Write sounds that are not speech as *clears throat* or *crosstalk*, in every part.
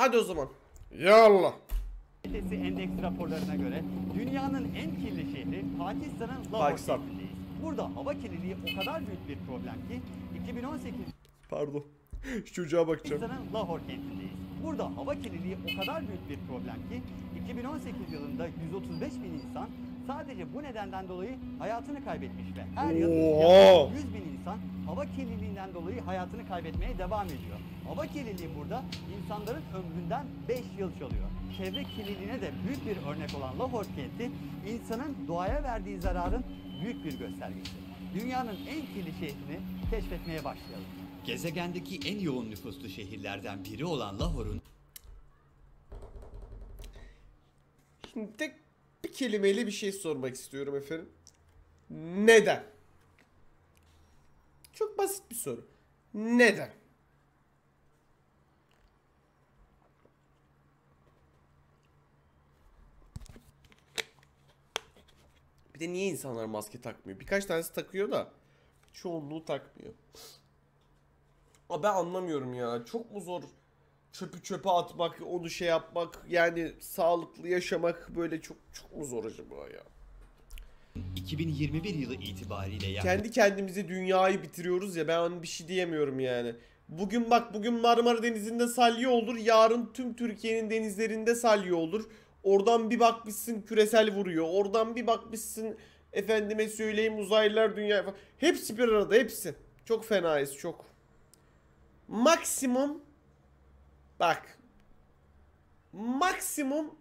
Hadi o zaman. Yallah. Kalitesi endeks raporlarına göre dünyanın en kirli şehri Pakistan'ın Lahore Pakistan. kentindeyiz. Burada hava kirliliği o kadar büyük bir problem ki 2018 Pardon. *laughs* Şu çocuğa bakacağım. Pakistan'ın Lahore kentindeyiz. Burada hava kirliliği o kadar büyük bir problem ki 2018 yılında 135 bin insan sadece bu nedenden dolayı hayatını kaybetmiş ve her yıl yaklaşık 100 bin insan hava kirliliğinden dolayı hayatını kaybetmeye devam ediyor. Hava kirliliği burada insanların ömründen 5 yıl çalıyor. Çevre kirliliğine de büyük bir örnek olan Lahore kenti insanın doğaya verdiği zararın büyük bir göstergesi. Dünyanın en kirli şehrini keşfetmeye başlayalım. Gezegendeki en yoğun nüfuslu şehirlerden biri olan Lahore'un Şimdi tek bir kelimeyle bir şey sormak istiyorum efendim. Neden? Çok basit bir soru. Neden? Bir de niye insanlar maske takmıyor? Birkaç tanesi takıyor da çoğunluğu takmıyor. Ama ben anlamıyorum ya. Çok mu zor çöpü çöpe atmak, onu şey yapmak, yani sağlıklı yaşamak böyle çok çok mu zor acaba ya? 2021 yılı itibariyle yaklaşık Kendi kendimize dünyayı bitiriyoruz ya ben bir şey diyemiyorum yani. Bugün bak bugün Marmara Denizi'nde salya olur, yarın tüm Türkiye'nin denizlerinde salya olur. Oradan bir bakmışsın küresel vuruyor. Oradan bir bakmışsın efendime söyleyeyim uzaylılar dünya. Hepsi bir arada hepsi. Çok fenayız çok. Maksimum bak maksimum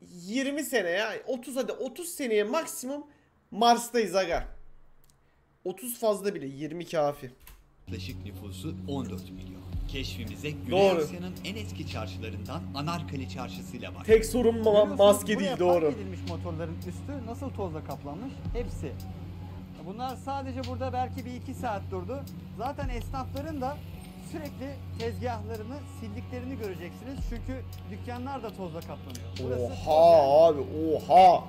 20 sene ya 30 hadi 30 seneye maksimum Mars'tayız aga. 30 fazla bile 20 kafi. nüfusu 14 milyon. Keşfimize Güney Doğru. Asya'nın en eski çarşılarından Anarkali çarşısıyla başladık. Tek sorun ma- maske buraya değil doğru. park edilmiş motorların üstü nasıl tozla kaplanmış? Hepsi. Bunlar sadece burada belki bir iki saat durdu. Zaten esnafların da sürekli tezgahlarını sildiklerini göreceksiniz. Çünkü dükkanlar da tozla kaplanıyor. Burası. Oha abi oha.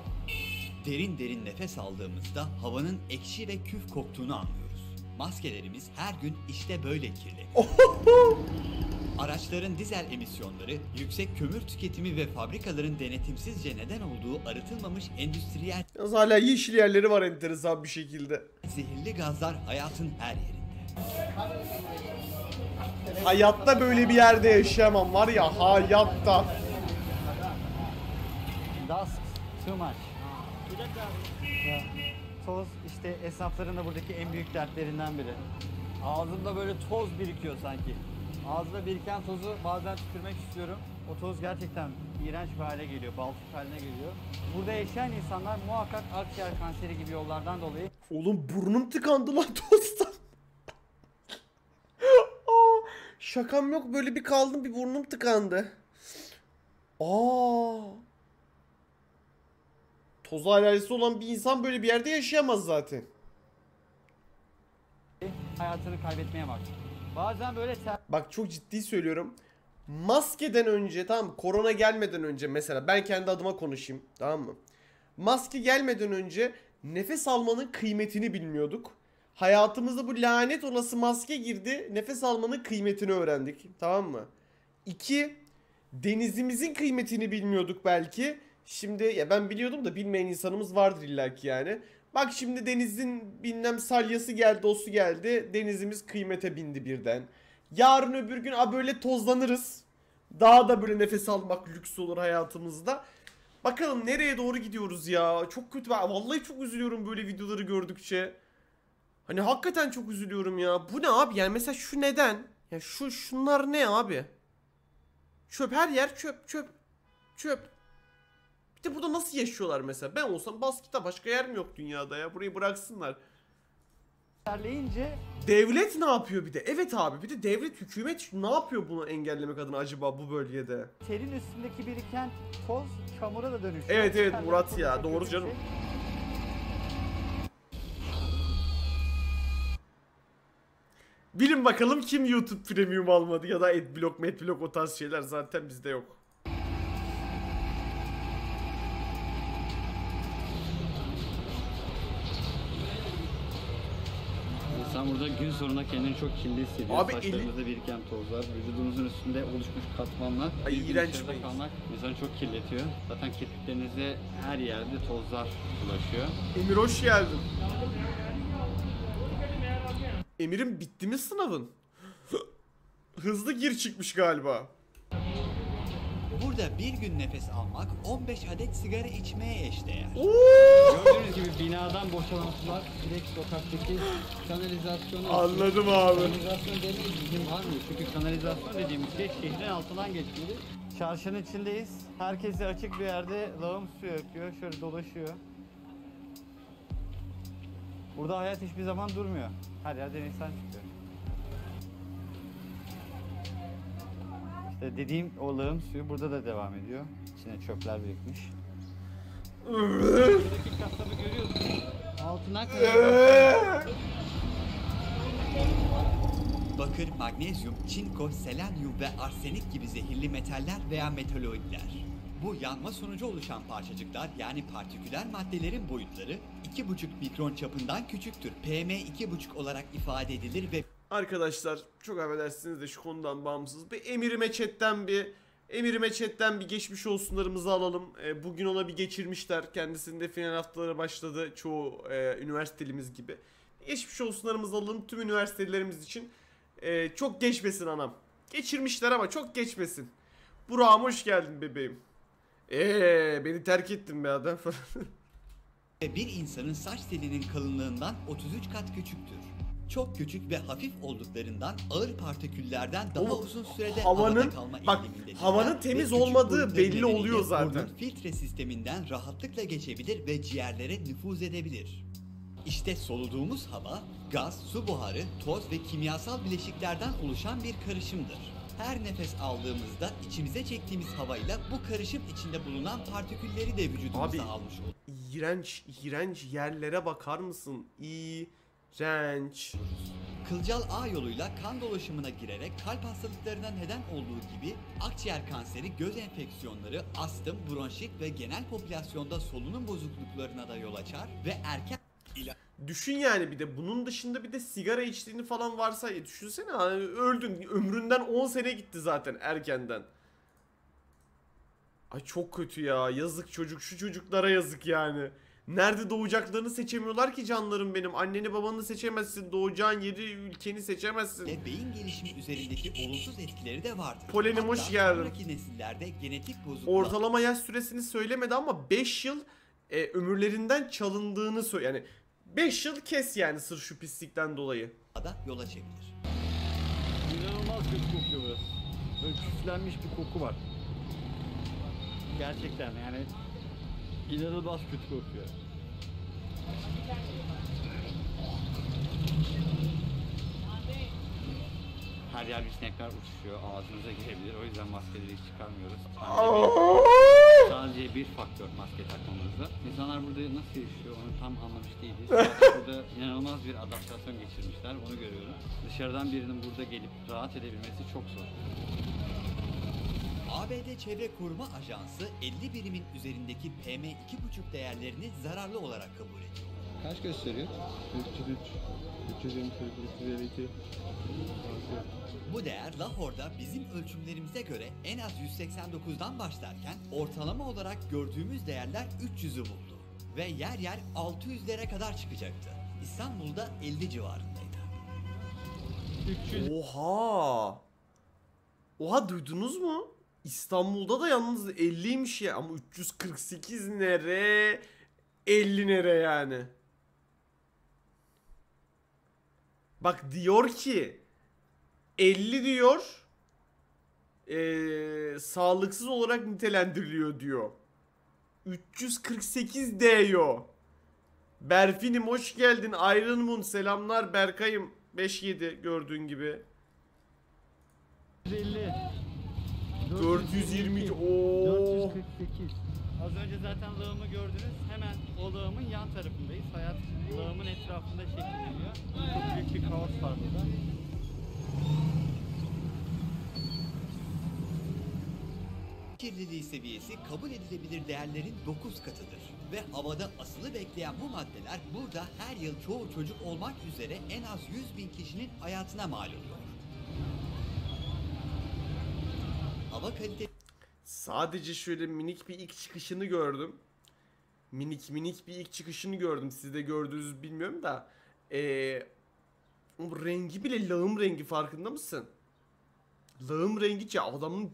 Derin derin nefes aldığımızda havanın ekşi ve küf koktuğunu anlıyoruz. Maskelerimiz her gün işte böyle kirleniyor. *laughs* Araçların dizel emisyonları, yüksek kömür tüketimi ve fabrikaların denetimsizce neden olduğu arıtılmamış endüstriyel Yalnız hala yeşil yerleri var enteresan bir şekilde. zehirli gazlar hayatın her yerinde. Hayatta böyle bir yerde yaşayamam var ya hayatta. Dust too much. Toz işte esnafların da buradaki en büyük dertlerinden biri. Ağzımda böyle toz birikiyor sanki. Ağızda biriken tozu bazen tükürmek istiyorum. O toz gerçekten iğrenç bir hale geliyor, balçık haline geliyor. Burada yaşayan insanlar muhakkak akciğer kanseri gibi yollardan dolayı Oğlum burnum tıkandı lan *laughs* tosttan. Aa, şakam yok böyle bir kaldım bir burnum tıkandı. Aa. Toz alerjisi olan bir insan böyle bir yerde yaşayamaz zaten. hayatını kaybetmeye bak. Bazen böyle ter Bak çok ciddi söylüyorum. Maskeden önce tamam mı? Korona gelmeden önce mesela ben kendi adıma konuşayım tamam mı? Maske gelmeden önce nefes almanın kıymetini bilmiyorduk. Hayatımıza bu lanet olası maske girdi. Nefes almanın kıymetini öğrendik. Tamam mı? İki, denizimizin kıymetini bilmiyorduk belki. Şimdi ya ben biliyordum da bilmeyen insanımız vardır illaki yani. Bak şimdi denizin bilmem salyası geldi, osu geldi. Denizimiz kıymete bindi birden. Yarın öbür gün a böyle tozlanırız. Daha da böyle nefes almak lüks olur hayatımızda. Bakalım nereye doğru gidiyoruz ya. Çok kötü. Vallahi çok üzülüyorum böyle videoları gördükçe. Hani hakikaten çok üzülüyorum ya. Bu ne abi? Yani mesela şu neden? Ya şu şunlar ne abi? Çöp her yer çöp çöp. Çöp. Bir de burada nasıl yaşıyorlar mesela? Ben olsam Basket'te başka yer mi yok dünyada ya? Burayı bıraksınlar. terleyince Devlet ne yapıyor bir de? Evet abi bir de devlet hükümet ne yapıyor bunu engellemek adına acaba bu bölgede? terin üstündeki biriken toz çamura da dönüşüyor. Evet, evet, Murat ya, doğru canım. şey. Bilin bakalım kim YouTube Premium almadı ya da Adblock, Medblock o tarz şeyler zaten bizde yok. Sen burada gün sonunda kendini çok kirli hissediyorsun. Abi Saçlarımızda biriken tozlar, vücudumuzun üstünde oluşmuş katmanlar. Ay, iğrenç bir- kalmak insanı çok kirletiyor. Zaten kirpiklerinizde her yerde tozlar bulaşıyor. Emir hoş geldin. Emir'in bitti mi sınavın? Hızlı gir çıkmış galiba. Burada bir gün nefes almak 15 adet sigara içmeye eşdeğer. Oo! Gördüğünüz gibi binadan boşalan sular direkt sokaktaki kanalizasyona Anladım abi. Kanalizasyon dediğimiz bizim var mı? Çünkü kanalizasyon dediğimiz şey şehrin altından geçmeli. Çarşının içindeyiz. Herkese açık bir yerde lağım suyu akıyor. Şöyle dolaşıyor. Burada hayat hiçbir zaman durmuyor. Her yerden insan çıkıyor. İşte dediğim o lağım suyu burada da devam ediyor. İçine çöpler birikmiş. Buradaki kasabı görüyorsunuz. Altına kadar Bakır, magnezyum, çinko, selenyum ve arsenik gibi zehirli metaller veya metaloidler. Bu yanma sonucu oluşan parçacıklar yani partiküler maddelerin boyutları 2,5 mikron çapından küçüktür. PM 2,5 olarak ifade edilir ve Arkadaşlar çok affedersiniz de şu konudan bağımsız. Bir Emir'ime chatten bir Emir'ime chatten bir geçmiş olsunlarımızı alalım. E, bugün ona bir geçirmişler. Kendisinde final haftaları başladı. Çoğu e, üniversitelimiz gibi. Geçmiş olsunlarımızı alalım tüm üniversitelerimiz için. E, çok geçmesin anam. Geçirmişler ama çok geçmesin. Burak'ım hoş geldin bebeğim. Eee beni terk ettin be adam. ve bir insanın saç telinin kalınlığından 33 kat küçüktür. Çok küçük ve hafif olduklarından ağır partiküllerden daha Oğlum, uzun sürede havanın- havada kalma bak, eğilimindedirler havanın ve temiz küçük olmadığı belli oluyor zaten. burnun filtre sisteminden rahatlıkla geçebilir ve ciğerlere nüfuz edebilir. İşte soluduğumuz hava, gaz, su buharı, toz ve kimyasal bileşiklerden oluşan bir karışımdır. Her nefes aldığımızda içimize çektiğimiz havayla bu karışım içinde bulunan partikülleri de vücudumuza Abi, almış oluruz. iğrenç, iğrenç yerlere bakar mısın? İğrenç. Kılcal ağ yoluyla kan dolaşımına girerek kalp hastalıklarına neden olduğu gibi akciğer kanseri, göz enfeksiyonları, astım, bronşit ve genel popülasyonda solunum bozukluklarına da yol açar ve erken Düşün yani bir de bunun dışında bir de sigara içtiğini falan varsa ya düşünsene hani öldün ömründen 10 sene gitti zaten erkenden. Ay çok kötü ya yazık çocuk şu çocuklara yazık yani. Nerede doğacaklarını seçemiyorlar ki canlarım benim. Anneni babanı seçemezsin. Doğacağın yeri ülkeni seçemezsin. ve beyin gelişimi üzerindeki olumsuz etkileri de vardır. Polenim, hoş geldin. Sonraki nesillerde genetik bozukluk Ortalama yaş süresini söylemedi ama 5 yıl e, ömürlerinden çalındığını söyle. Yani 5 yıl kes yani sırf şu pislikten dolayı. da yol açabilir. İnanılmaz kötü kokuyor burası. Böyle küflenmiş bir koku var. Gerçekten yani inanılmaz kötü kokuyor. Her yer bir sinekler uçuşuyor, ağzınıza girebilir. O yüzden maskeleri hiç çıkarmıyoruz. Sadece bir faktör maske takmamızda. İnsanlar burada nasıl yaşıyor onu tam anlamış değiliz. *laughs* burada inanılmaz bir adaptasyon geçirmişler, onu görüyorum. Dışarıdan birinin burada gelip rahat edebilmesi çok zor. ABD Çevre Koruma Ajansı 50 birimin üzerindeki PM2,5 değerlerini zararlı olarak kabul ediyor. Kaç gösteriyor? 303, 320, 352. Bu değer Lahore'da bizim ölçümlerimize göre en az 189'dan başlarken ortalama olarak gördüğümüz değerler 300'ü buldu. Ve yer yer 600'lere kadar çıkacaktı. İstanbul'da 50 civarındaydı. 300 Oha. Oha duydunuz mu? İstanbul'da da yalnız 50'ymiş ya ama 348 nere? 50 nere yani? Bak diyor ki 50 diyor eee, sağlıksız olarak nitelendiriliyor diyor. 348 diyor. Berfinim hoş geldin. Iron Moon selamlar Berkay'ım. 5-7 gördüğün gibi. 450. 422. Oo. 448. Az önce zaten lağımı gördünüz. Hemen o lağımın yan tarafındayız. Hayat lağımın etrafında şekilleniyor. Çok büyük bir kaos var burada. Kirliliği seviyesi kabul edilebilir değerlerin 9 katıdır. Ve havada asılı bekleyen bu maddeler burada her yıl çoğu çocuk olmak üzere en az 100 bin kişinin hayatına mal oluyor. Hava kalitesi Sadece şöyle minik bir ilk çıkışını gördüm. Minik minik bir ilk çıkışını gördüm. Siz de gördünüz bilmiyorum da. Ee, o rengi bile lağım rengi farkında mısın? Lağım rengi ki adamın...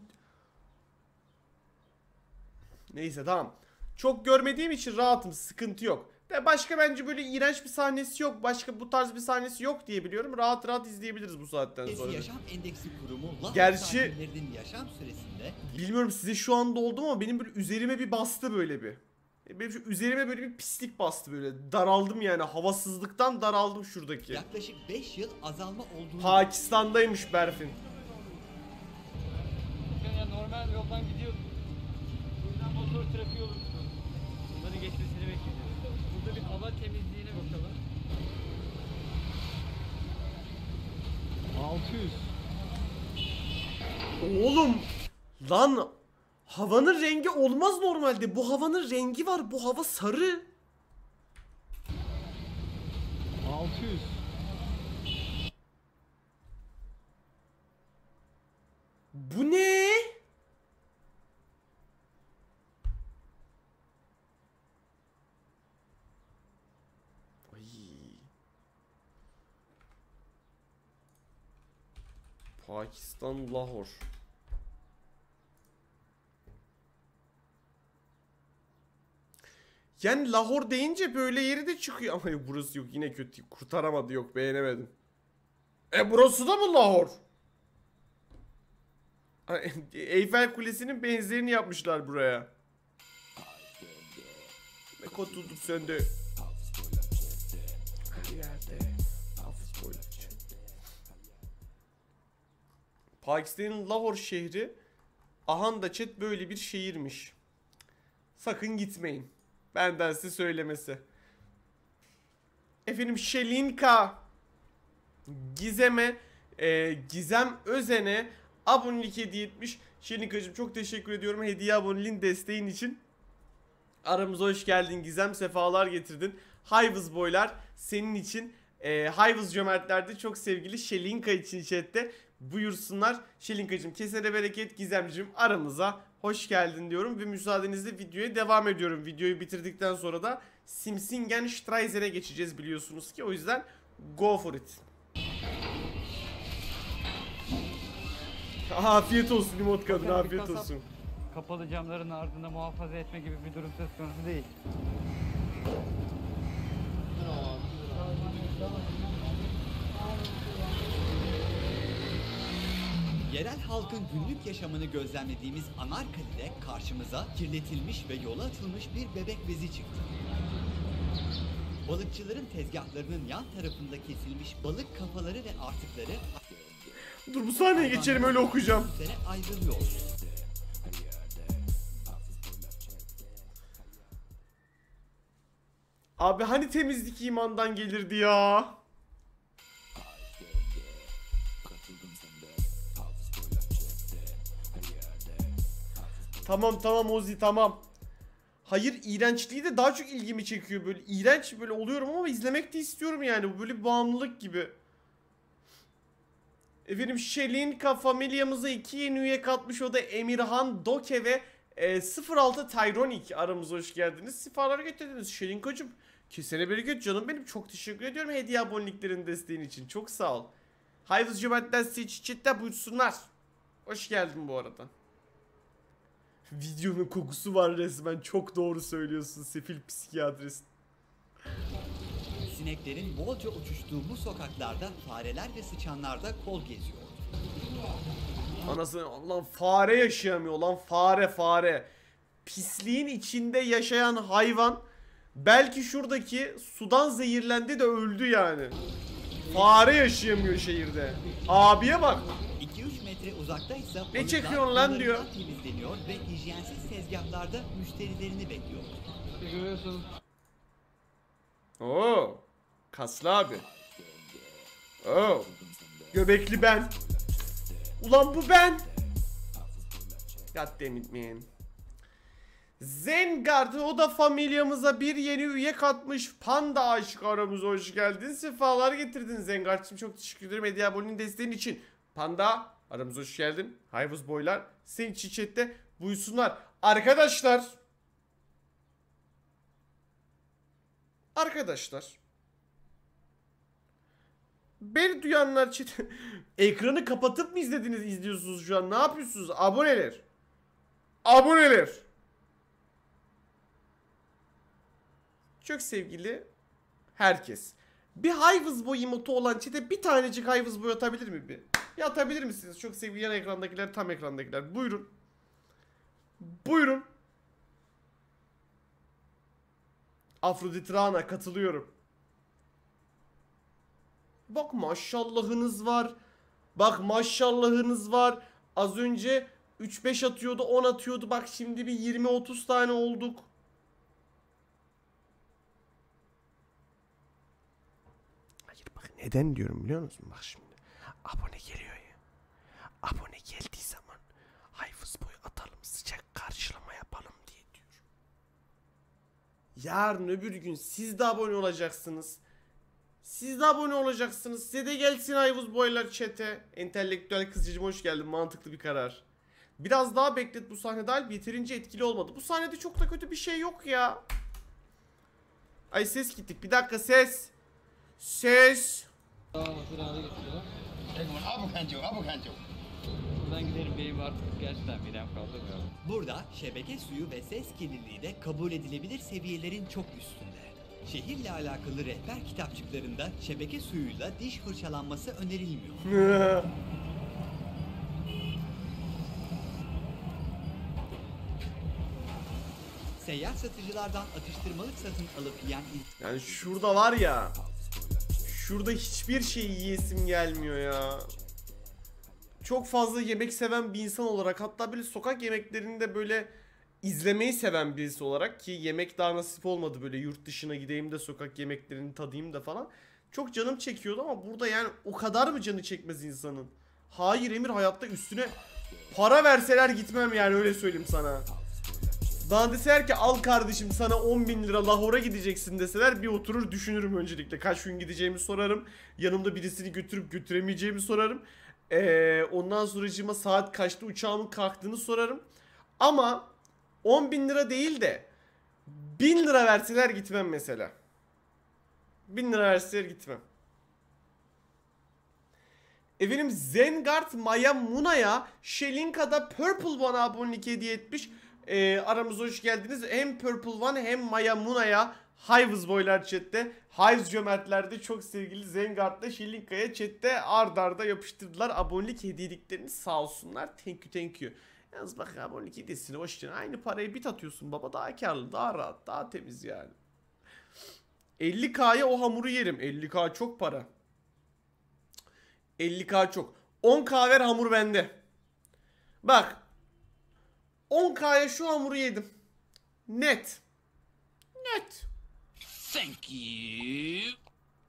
Neyse tamam. Çok görmediğim için rahatım. Sıkıntı yok. Başka bence böyle iğrenç bir sahnesi yok. Başka bu tarz bir sahnesi yok diye biliyorum. Rahat rahat izleyebiliriz bu saatten sonra. Yaşam Endeksi Kurumu Gerçi- yaşam süresinde Bilmiyorum size şu anda oldu mu ama benim böyle üzerime bir bastı böyle bir. E, Benim şu üzerime böyle bir pislik bastı böyle. Daraldım yani havasızlıktan daraldım şuradaki. yaklaşık 5 yıl azalma olduğunu Pakistan'daymış Berfin. Ya normal yoldan gidiyordum. Buradan motor trafiği olur. Hava temizliğine bakalım. 600. Oğlum lan havanın rengi olmaz normalde. Bu havanın rengi var. Bu hava sarı. 600. Bu ne? Ay. Pakistan Lahor. Yani Lahor deyince böyle yeri de çıkıyor *laughs* ama burası yok yine kötü kurtaramadı yok beğenemedim. E burası da mı Lahor? *laughs* Eyfel Kulesi'nin benzerini yapmışlar buraya. Ne kurtulduk sende. Her Pakistan'ın Lahor şehri Ahanda chat böyle bir şehirmiş. Sakın gitmeyin. Benden size söylemesi. Efendim Şelinka Gizem'e e, Gizem Özen'e abonelik hediye etmiş. Şelinkacığım çok teşekkür ediyorum hediye aboneliğin desteğin için. Aramıza hoş geldin Gizem. Sefalar getirdin. Hayvız boylar senin için. E, Hayvız cömertler de çok sevgili Şelinka için chatte buyursunlar. Şelinkacığım kesene bereket Gizemcim aramıza hoş geldin diyorum. Ve müsaadenizle videoya devam ediyorum. Videoyu bitirdikten sonra da Simsingen Streiser'e geçeceğiz biliyorsunuz ki. O yüzden go for it. Afiyet olsun Limot kadın Bakın afiyet kasap- olsun. Kapalı camların ardında muhafaza etme gibi bir durum söz konusu değil. Yerel halkın günlük yaşamını gözlemlediğimiz Anarkali'de karşımıza kirletilmiş ve yola atılmış bir bebek bezi çıktı. Balıkçıların tezgahlarının yan tarafında kesilmiş balık kafaları ve artıkları Dur bu sahneye geçelim öyle okuyacağım. ayrılıyor. Abi hani temizlik imandan gelirdi ya. Tamam tamam Ozi tamam. Hayır iğrençliği de daha çok ilgimi çekiyor böyle. İğrenç böyle oluyorum ama izlemek de istiyorum yani. Bu böyle bir bağımlılık gibi. Efendim Şelinka familyamıza iki yeni üye katmış o da Emirhan Doke ve e, 06 Tyronic aramıza hoş geldiniz. Sifarlar getirdiniz Şelinkacım. Kesene bereket canım benim çok teşekkür ediyorum hediye aboneliklerin desteğin için çok sağ ol. Hayvız cömertler size çiçekte buyursunlar. Hoş geldin bu arada. Videonun kokusu var resmen çok doğru söylüyorsun sefil psikiyatrist. Sineklerin bolca uçuştuğu bu sokaklarda fareler ve sıçanlar da kol geziyor. Anasını lan fare yaşayamıyor lan fare fare. Pisliğin içinde yaşayan hayvan belki şuradaki sudan zehirlendi de öldü yani. Fare yaşayamıyor şehirde. Abiye bak. 2-3 metre uzakta ise Ne çekiyorsun lan diyor. temizleniyor ve hijyensiz tezgahlarda müşterilerini bekliyor. İşte görüyorsunuz Oo. Kaslı abi. Oo. Göbekli ben. Ulan bu ben. God damn it man. Zengard o da familyamıza bir yeni üye katmış. Panda aşık aramıza hoş geldin. Sefalar getirdin Zengard'cığım. Çok teşekkür ederim Hediye Abon'un desteğin için. Panda aramıza hoş geldin. Hayvuz boylar. Senin için chatte buyursunlar. Arkadaşlar. Arkadaşlar. Beni duyanlar chat *laughs* ekranı kapatıp mı izlediniz izliyorsunuz şu an? Ne yapıyorsunuz? Aboneler. Aboneler. Çok sevgili herkes. Bir Hayvız boy emotu olan çete bir tanecik Hayvız boy atabilir mi bir? Bir atabilir misiniz? Çok sevgili yan ekrandakiler, tam ekrandakiler. Buyurun. Buyurun. Afrodit katılıyorum. Bak maşallahınız var. Bak maşallahınız var. Az önce 3-5 atıyordu 10 atıyordu. Bak şimdi bir 20-30 tane olduk. Hayır bak neden diyorum biliyor musun? Bak şimdi. Abone geliyor ya. Abone geldiği zaman Hayfız boy atalım sıcak karşılama yapalım diye diyorum. Yarın öbür gün siz de abone olacaksınız. Siz de abone olacaksınız. Size de gelsin Ayvuz Boylar chat'e. Entelektüel kızcıcım hoş geldin. Mantıklı bir karar. Biraz daha beklet bu sahnede Alp yeterince etkili olmadı. Bu sahnede çok da kötü bir şey yok ya. Ay ses gittik. Bir dakika ses. Ses. Buradan gidelim benim artık gerçekten midem kaldırmıyor. Burada şebeke suyu ve ses kirliliği de kabul edilebilir seviyelerin çok üstünde. Şehirle alakalı rehber kitapçıklarında şebeke suyuyla diş fırçalanması önerilmiyor. Seyyar satıcılardan atıştırmalık satın alıp yiyen Yani şurada var ya. Şurada hiçbir şey yiyesim gelmiyor ya. Çok fazla yemek seven bir insan olarak hatta böyle sokak yemeklerinde böyle izlemeyi seven birisi olarak ki yemek daha nasip olmadı böyle yurt dışına gideyim de sokak yemeklerini tadayım da falan. Çok canım çekiyordu ama burada yani o kadar mı canı çekmez insanın? Hayır Emir hayatta üstüne para verseler gitmem yani öyle söyleyeyim sana. Bana deseler ki al kardeşim sana 10 bin lira Lahora gideceksin deseler bir oturur düşünürüm öncelikle. Kaç gün gideceğimi sorarım. Yanımda birisini götürüp götüremeyeceğimi sorarım. Ee, ondan sonracığıma saat kaçta uçağımın kalktığını sorarım. Ama 10 bin lira değil de 1000 lira verseler gitmem mesela. 1000 lira verseler gitmem. Efendim Zengard Maya Muna'ya Şelinka'da Purple bana abonelik hediye etmiş. Ee, aramıza hoş geldiniz. Hem Purple One hem Maya Muna'ya Hives boylar chatte. Hives cömertlerde çok sevgili Zengard'la Şelinka'ya chatte ard arda yapıştırdılar. Abonelik hediyeliklerini sağ olsunlar. Thank you thank you. Yalnız bak abonelik hediyesini ver. Aynı parayı bit atıyorsun baba. Daha karlı, daha rahat, daha temiz yani. 50k'ya o hamuru yerim. 50k çok para. 50k çok. 10k ver hamur bende. Bak. 10k'ya şu hamuru yedim. Net. Net. Thank you.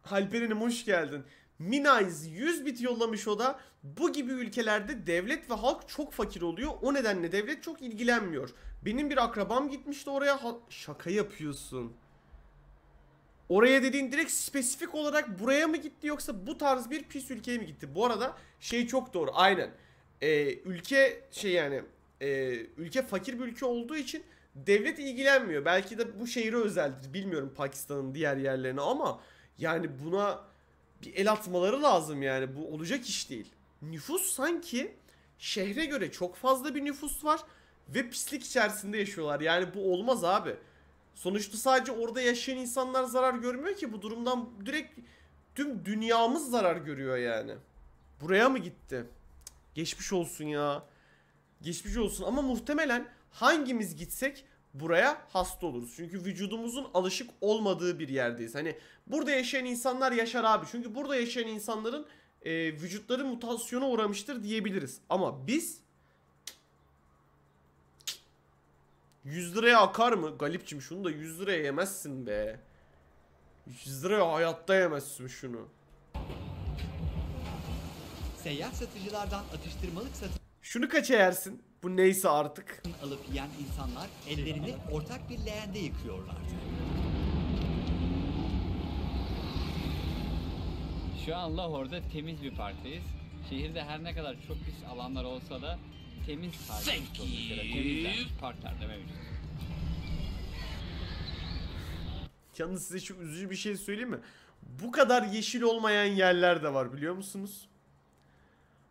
Halperen'im hoş geldin. Minaiz 100 bit yollamış o da. Bu gibi ülkelerde devlet ve halk çok fakir oluyor. O nedenle devlet çok ilgilenmiyor. Benim bir akrabam gitmişti oraya. Ha- Şaka yapıyorsun. Oraya dediğin direkt spesifik olarak buraya mı gitti yoksa bu tarz bir pis ülkeye mi gitti? Bu arada şey çok doğru aynen. Ee, ülke şey yani e, ülke fakir bir ülke olduğu için devlet ilgilenmiyor. Belki de bu şehre özeldir. Bilmiyorum Pakistan'ın diğer yerlerine ama yani buna bir el atmaları lazım yani. Bu olacak iş değil. Nüfus sanki şehre göre çok fazla bir nüfus var ve pislik içerisinde yaşıyorlar. Yani bu olmaz abi. Sonuçta sadece orada yaşayan insanlar zarar görmüyor ki bu durumdan direkt tüm dünyamız zarar görüyor yani. Buraya mı gitti? Geçmiş olsun ya. Geçmiş olsun ama muhtemelen hangimiz gitsek buraya hasta oluruz. Çünkü vücudumuzun alışık olmadığı bir yerdeyiz. Hani burada yaşayan insanlar yaşar abi. Çünkü burada yaşayan insanların e, vücutları mutasyona uğramıştır diyebiliriz. Ama biz 100 liraya akar mı? Galipçim şunu da 100 liraya yemezsin be. 100 liraya hayatta yemezsin şunu. seyyar satıcılardan atıştırmalık satın Şunu kaça yersin? Bu neyse artık. alıp yiyen insanlar ellerini ortak bir leğende yıkıyorlardı. Şu an Lahore'da temiz bir parktayız. Şehirde her ne kadar çok pis alanlar olsa da temiz park Thank mesela you. temizlenmiş parklar da mevcut. Yalnız size şu üzücü bir şey söyleyeyim mi? Bu kadar yeşil olmayan yerler de var biliyor musunuz?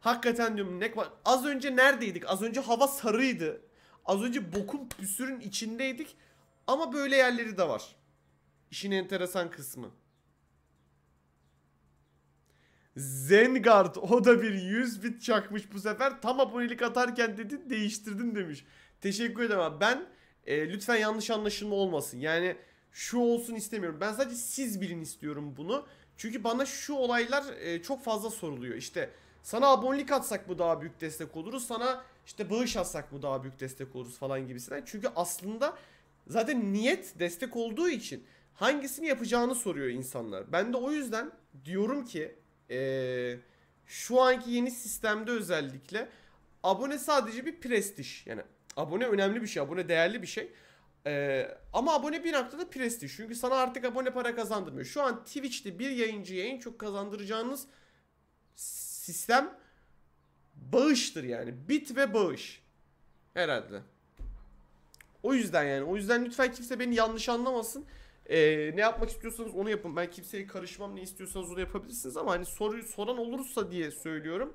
Hakikaten diyorum ne az önce neredeydik? Az önce hava sarıydı. Az önce bokun püsürün içindeydik. Ama böyle yerleri de var. İşin enteresan kısmı. Zengard o da bir 100 bit çakmış bu sefer. Tam abonelik atarken dedin değiştirdin demiş. Teşekkür ederim abi. Ben e, lütfen yanlış anlaşılma olmasın. Yani şu olsun istemiyorum. Ben sadece siz bilin istiyorum bunu. Çünkü bana şu olaylar e, çok fazla soruluyor. İşte sana abonelik atsak mı daha büyük destek oluruz? Sana işte bağış atsak mı daha büyük destek oluruz falan gibisinden. Çünkü aslında zaten niyet destek olduğu için hangisini yapacağını soruyor insanlar. Ben de o yüzden diyorum ki e, şu anki yeni sistemde özellikle abone sadece bir prestij. Yani abone önemli bir şey. Abone değerli bir şey. Ee, ama abone bir noktada prestij. Çünkü sana artık abone para kazandırmıyor. Şu an Twitch'te bir yayıncıya en çok kazandıracağınız sistem bağıştır yani. Bit ve bağış. Herhalde. O yüzden yani. O yüzden lütfen kimse beni yanlış anlamasın. Ee, ne yapmak istiyorsanız onu yapın. Ben kimseye karışmam. Ne istiyorsanız onu yapabilirsiniz ama hani soruyu soran olursa diye söylüyorum.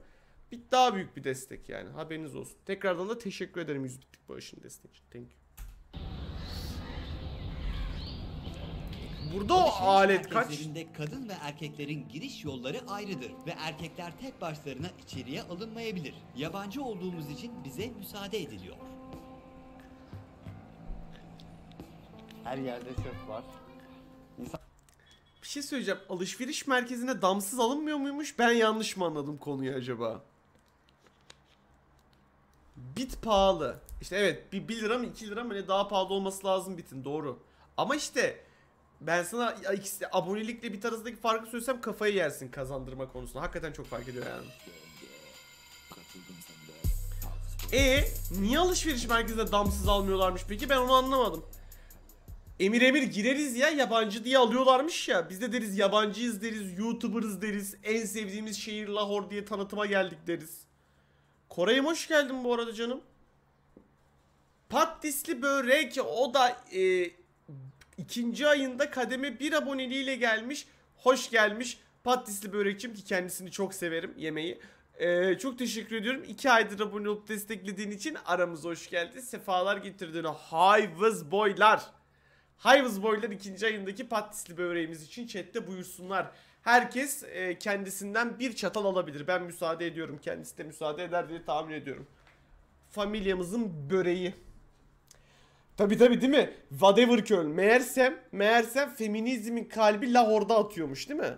Bir daha büyük bir destek yani. Haberiniz olsun. Tekrardan da teşekkür ederim 100 bitlik bağışın desteği için. Thank you. Burada o alet kaç? kadın ve erkeklerin giriş yolları ayrıdır ve erkekler tek başlarına içeriye alınmayabilir. Yabancı olduğumuz için bize müsaade ediliyor. Her yerde çöp var. İnsan Bir şey söyleyeceğim. Alışveriş merkezine damsız alınmıyor muymuş? Ben yanlış mı anladım konuyu acaba? Bit pahalı. İşte evet bir 1 lira mı 2 lira mı ne daha pahalı olması lazım bitin doğru. Ama işte ben sana ikisi abonelikle bit arasındaki farkı söylesem kafayı yersin kazandırma konusunda. Hakikaten çok fark ediyor yani. E niye alışveriş merkezinde damsız almıyorlarmış peki ben onu anlamadım. Emir emir gireriz ya yabancı diye alıyorlarmış ya. Biz de deriz yabancıyız deriz, YouTuber'ız deriz. En sevdiğimiz şehir Lahore diye tanıtıma geldik deriz. Koray'ım hoş geldin bu arada canım. Patisli börek o da e, ikinci ayında kademe bir aboneliğiyle gelmiş. Hoş gelmiş. Patisli börekçim ki kendisini çok severim yemeği. E, çok teşekkür ediyorum. İki aydır abone olup desteklediğin için aramıza hoş geldin. Sefalar getirdin. Hayvız boylar. Hayvız Boylar ikinci ayındaki patisli böreğimiz için chatte buyursunlar. Herkes e, kendisinden bir çatal alabilir. Ben müsaade ediyorum. Kendisi de müsaade eder diye tahmin ediyorum. Familyamızın böreği. Tabi tabi değil mi? Whatever Köln. Meğersem, meğersem feminizmin kalbi Lahor'da atıyormuş değil mi?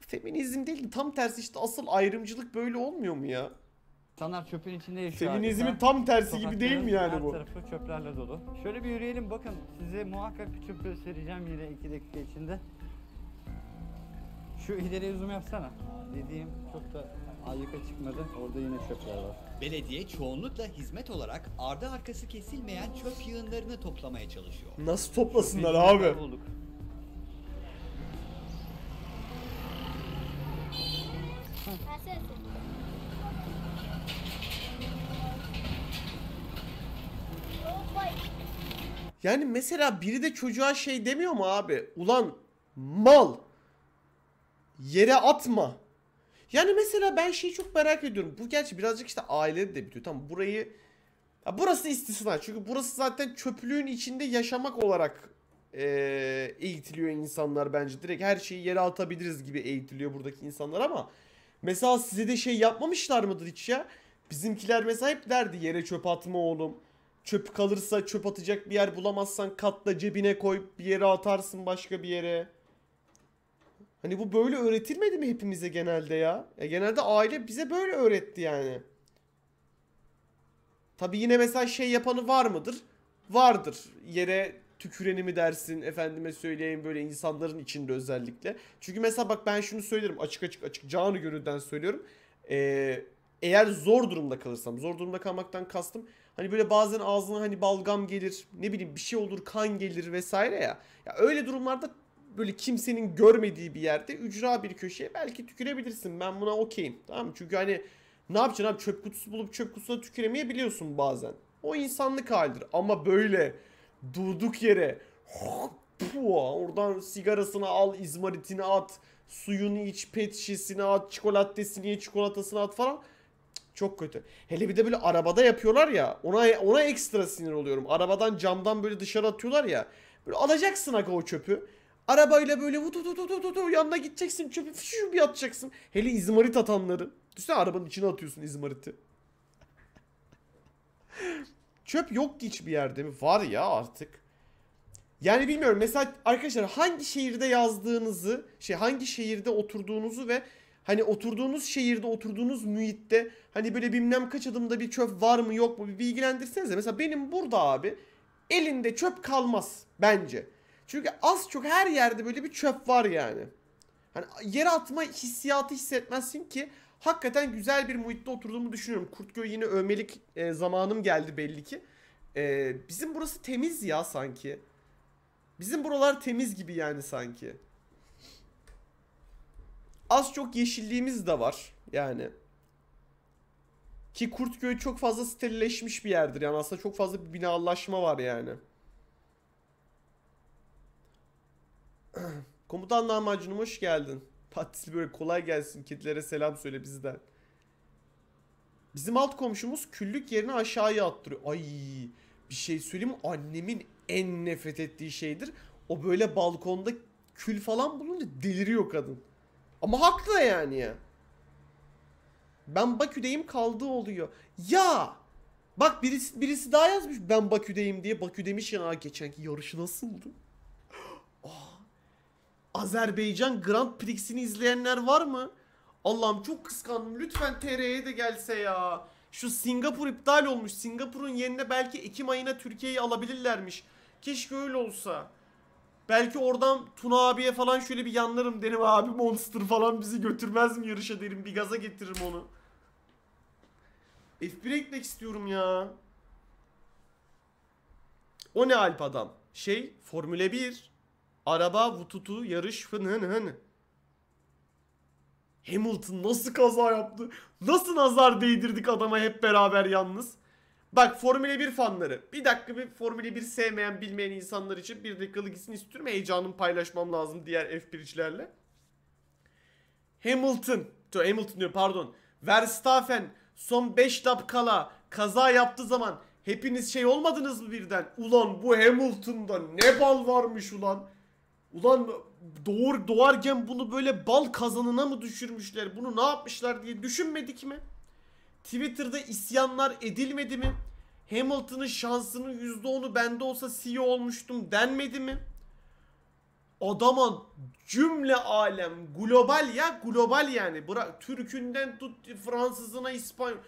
Feminizm değil tam tersi işte asıl ayrımcılık böyle olmuyor mu ya? İnsanlar çöpün içinde yaşıyor. Feminizmin tam tersi gibi değil mi Sokakların yani bu? Her tarafı çöplerle dolu. Şöyle bir yürüyelim bakın. Size muhakkak bir çöp göstereceğim yine 2 dakika içinde. Şu ileriye zoom yapsana. Dediğim çok da ayyuka çıkmadı. Orada yine çöpler var. Belediye çoğunlukla hizmet olarak ardı arkası kesilmeyen çöp yığınlarını toplamaya çalışıyor. Nasıl toplasınlar abi? Yani mesela biri de çocuğa şey demiyor mu abi? Ulan mal yere atma. Yani mesela ben şeyi çok merak ediyorum. Bu gerçi birazcık işte aile de bitiyor. Tamam burayı ya burası istisna. Çünkü burası zaten çöplüğün içinde yaşamak olarak eee, eğitiliyor insanlar bence. Direkt her şeyi yere atabiliriz gibi eğitiliyor buradaki insanlar ama mesela size de şey yapmamışlar mıdır hiç ya? Bizimkiler mesela hep derdi yere çöp atma oğlum. Çöp kalırsa çöp atacak bir yer bulamazsan katla cebine koy bir yere atarsın başka bir yere. Hani bu böyle öğretilmedi mi hepimize genelde ya? ya genelde aile bize böyle öğretti yani. Tabi yine mesela şey yapanı var mıdır? Vardır. Yere tüküreni mi dersin efendime söyleyeyim böyle insanların içinde özellikle. Çünkü mesela bak ben şunu söylerim açık açık açık canı gönülden söylüyorum. Ee, eğer zor durumda kalırsam zor durumda kalmaktan kastım hani böyle bazen ağzına hani balgam gelir ne bileyim bir şey olur kan gelir vesaire ya. Ya öyle durumlarda böyle kimsenin görmediği bir yerde ücra bir köşeye belki tükürebilirsin. Ben buna okeyim. Tamam mı? Çünkü hani ne yapacaksın abi çöp kutusu bulup çöp kutusuna tükeremeyebiliyorsun bazen. O insanlık halidir ama böyle durduk yere Pua, oradan sigarasını al, izmaritini at, suyunu iç, pet şişesini at, çikolattesini ye, çikolatasını at falan. Çok kötü. Hele bir de böyle arabada yapıyorlar ya. Ona ona ekstra sinir oluyorum. Arabadan camdan böyle dışarı atıyorlar ya. Böyle alacaksın aga o çöpü. Arabayla böyle vut vut vut vut vut yanına gideceksin çöpü fışu bir atacaksın. Hele izmarit atanları. Düşünsene arabanın içine atıyorsun izmariti. Çöp yok ki hiçbir yerde mi? Var ya artık. Yani bilmiyorum mesela arkadaşlar hangi şehirde yazdığınızı, şey hangi şehirde oturduğunuzu ve hani oturduğunuz şehirde oturduğunuz muhitte hani böyle bilmem kaç adımda bir çöp var mı yok mu bir bilgilendirsenize. Mesela benim burada abi elinde çöp kalmaz bence. Çünkü az çok her yerde böyle bir çöp var yani. Hani yere atma hissiyatı hissetmezsin ki hakikaten güzel bir muhitte oturduğumu düşünüyorum. Kurtköy yine övmelik e, zamanım geldi belli ki. E, bizim burası temiz ya sanki. Bizim buralar temiz gibi yani sanki. Az çok yeşilliğimiz de var yani. Ki Kurtköy çok fazla sterilleşmiş bir yerdir yani aslında çok fazla bir binalaşma var yani. *clears throat* Komutan lahmacunum hoş geldin. Patisli böyle kolay gelsin kedilere selam söyle bizden. Bizim alt komşumuz küllük yerini aşağıya attırıyor. Ay bir şey söyleyeyim mi? Annemin en nefret ettiği şeydir. O böyle balkonda kül falan bulunca deliriyor kadın. Ama haklı yani ya. Ben Bakü'deyim kaldığı oluyor. Ya! Bak birisi, birisi daha yazmış ben Bakü'deyim diye. Bakü demiş ya "Aa, geçenki yarışı nasıldı? Azerbaycan Grand Prix'sini izleyenler var mı? Allah'ım çok kıskandım. Lütfen TR'ye de gelse ya. Şu Singapur iptal olmuş. Singapur'un yerine belki Ekim ayına Türkiye'yi alabilirlermiş. Keşke öyle olsa. Belki oradan Tuna abiye falan şöyle bir yanlarım derim abi Monster falan bizi götürmez mi yarışa derim bir gaza getiririm onu. F1'e gitmek istiyorum ya. O ne Alp adam? Şey Formüle 1. Araba, vututu, yarış fın hın hın. Hamilton nasıl kaza yaptı? Nasıl nazar değdirdik adama hep beraber yalnız? Bak Formula 1 fanları. Bir dakika bir Formula 1 sevmeyen bilmeyen insanlar için bir dakikalık gitsin istiyorum. Heyecanımı paylaşmam lazım diğer F1'cilerle. Hamilton. Tö, Hamilton diyor pardon. Verstappen son 5 dakikala kaza yaptığı zaman hepiniz şey olmadınız mı birden? Ulan bu Hamilton'da ne bal varmış ulan. Ulan doğur doğarken bunu böyle bal kazanına mı düşürmüşler? Bunu ne yapmışlar diye düşünmedik mi? Twitter'da isyanlar edilmedi mi? Hamilton'ın şansının %10'u bende olsa CEO olmuştum denmedi mi? Adama cümle alem global ya global yani bırak Türk'ünden tut Fransızına İspanyol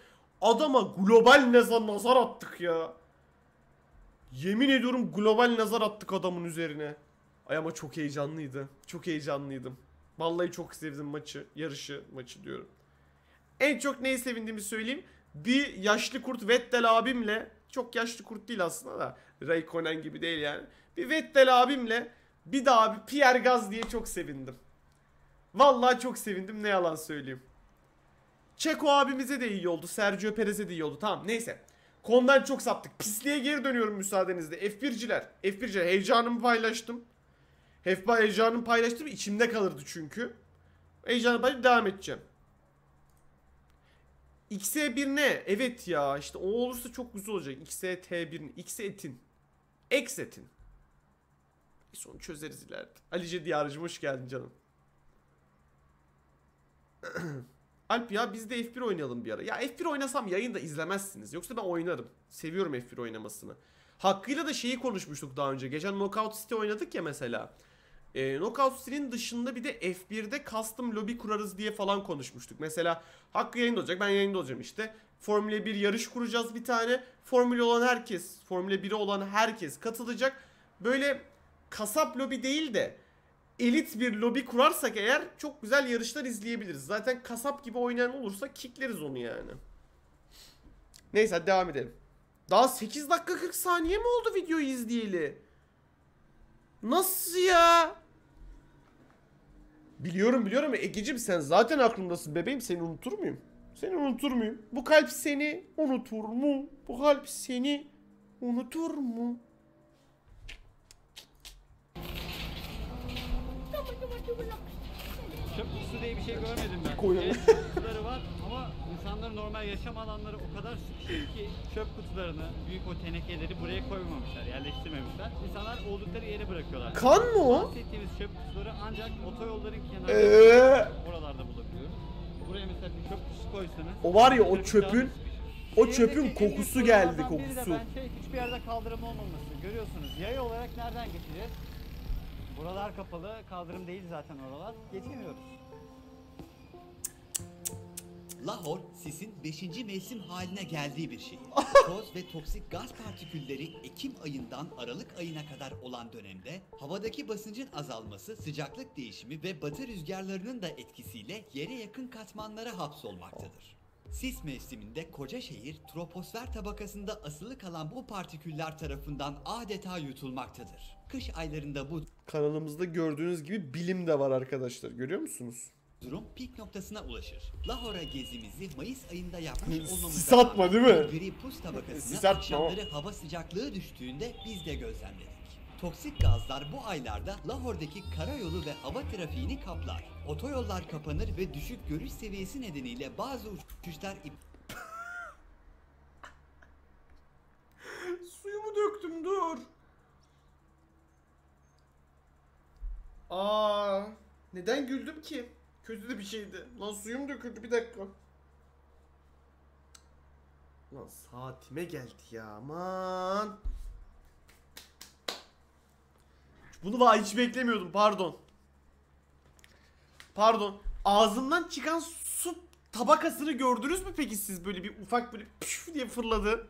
adama global nazar, nazar attık ya. Yemin ediyorum global nazar attık adamın üzerine. Ay ama çok heyecanlıydı. Çok heyecanlıydım. Vallahi çok sevdim maçı, yarışı, maçı diyorum. En çok neye sevindiğimi söyleyeyim. Bir yaşlı kurt Vettel abimle çok yaşlı kurt değil aslında da Raikkonen gibi değil yani. Bir Vettel abimle bir daha bir Pierre Gaz diye çok sevindim. Vallahi çok sevindim ne yalan söyleyeyim. Çeko abimize de iyi oldu. Sergio Perez'e de iyi oldu. Tamam neyse. Konudan çok saptık. Pisliğe geri dönüyorum müsaadenizle. F1'ciler. F1'ciler heyecanımı paylaştım. Hep heyecanımı paylaştım. içimde kalırdı çünkü. Heyecanı paylaşıp devam edeceğim. XE1 ne? Evet ya işte o olursa çok güzel olacak. XET1 Xetin. Xetin. Neyse onu çözeriz ileride. Alice Diyarcım hoş geldin canım. *clears throat* Alp ya biz de F1 oynayalım bir ara. Ya F1 oynasam yayında izlemezsiniz. Yoksa ben oynarım. Seviyorum F1 oynamasını. Hakkıyla da şeyi konuşmuştuk daha önce. Geçen Knockout City oynadık ya mesela. E, Knockout City'nin dışında bir de F1'de custom lobby kurarız diye falan konuşmuştuk. Mesela Hakkı yayında olacak ben yayında olacağım işte. Formula 1 yarış kuracağız bir tane. Formula olan herkes, Formula 1'e olan herkes katılacak. Böyle kasap lobi değil de elit bir lobi kurarsak eğer çok güzel yarışlar izleyebiliriz. Zaten kasap gibi oynayan olursa kickleriz onu yani. Neyse devam edelim. Daha 8 dakika 40 saniye mi oldu videoyu izleyeli? Nasıl ya? Biliyorum biliyorum Egeciğim sen zaten aklımdasın bebeğim seni unutur muyum? Seni unutur muyum? Bu kalp seni unutur mu? Bu kalp seni unutur mu? Kutusu diye bir şey görmedim ben. Koyalım. Evet, çöp kutuları var ama insanların normal yaşam alanları o kadar sıkışık ki çöp kutularını, büyük o tenekeleri buraya koymamışlar, yerleştirmemişler. İnsanlar oldukları yere bırakıyorlar. Kan mı o? Bahsettiğimiz çöp kutuları ancak otoyolların kenarında Eee oralarda bulabiliyoruz. Buraya mesela bir çöp kutusu koysanız... O var ya, o çöpün- o çöpün kokusu geldi, kokusu. Bence hiçbir yerde kaldırım olmaması. Görüyorsunuz yaya olarak nereden geçeceğiz? Buralar kapalı, kaldırım değil zaten oralar. Geçemiyoruz. Lahor, sisin 5. mevsim haline geldiği bir şehir. *laughs* Toz ve toksik gaz partikülleri Ekim ayından Aralık ayına kadar olan dönemde havadaki basıncın azalması, sıcaklık değişimi ve batı rüzgarlarının da etkisiyle yere yakın katmanlara hapsolmaktadır. Sis mevsiminde koca şehir troposfer tabakasında asılı kalan bu partiküller tarafından adeta yutulmaktadır. Kış aylarında bu Kanalımızda gördüğünüz gibi bilim de var arkadaşlar. Görüyor musunuz? Durum pik noktasına ulaşır. Lahora gezimizi Mayıs ayında yapmış Sis olmamızla atma rağmen değil mi? Gri pus tabakasına akşamları hava sıcaklığı düştüğünde biz de gözlemledik. Toksik gazlar bu aylarda Lahor'daki karayolu ve hava trafiğini kaplar. Otoyollar kapanır ve düşük görüş seviyesi nedeniyle bazı uçuşlar iptal *laughs* Suyumu döktüm dur. Aa, neden güldüm ki? Kötü de bir şeydi. Lan suyum döküldü bir dakika. Lan saatime geldi ya aman. Bunu var hiç beklemiyordum pardon. Pardon. Ağzından çıkan su tabakasını gördünüz mü peki siz böyle bir ufak böyle püf diye fırladı.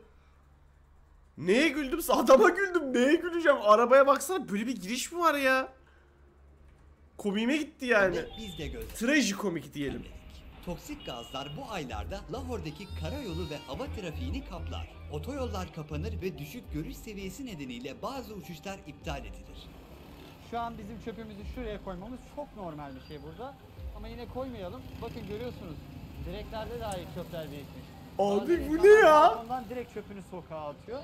Neye güldüm? Adama güldüm. Neye güleceğim? Arabaya baksana böyle bir giriş mi var ya? Komiğime gitti yani. biz de gözlemledik. Trajikomik diyelim. Toksik gazlar bu aylarda Lahor'daki karayolu ve hava trafiğini kaplar. Otoyollar kapanır ve düşük görüş seviyesi nedeniyle bazı uçuşlar iptal edilir. Şu an bizim çöpümüzü şuraya koymamız çok normal bir şey burada. Ama yine koymayalım. Bakın görüyorsunuz. Direklerde dahi çöpler birikmiş. Abi Bazı bu insanlar ne ya? balkondan direkt çöpünü sokağa atıyor.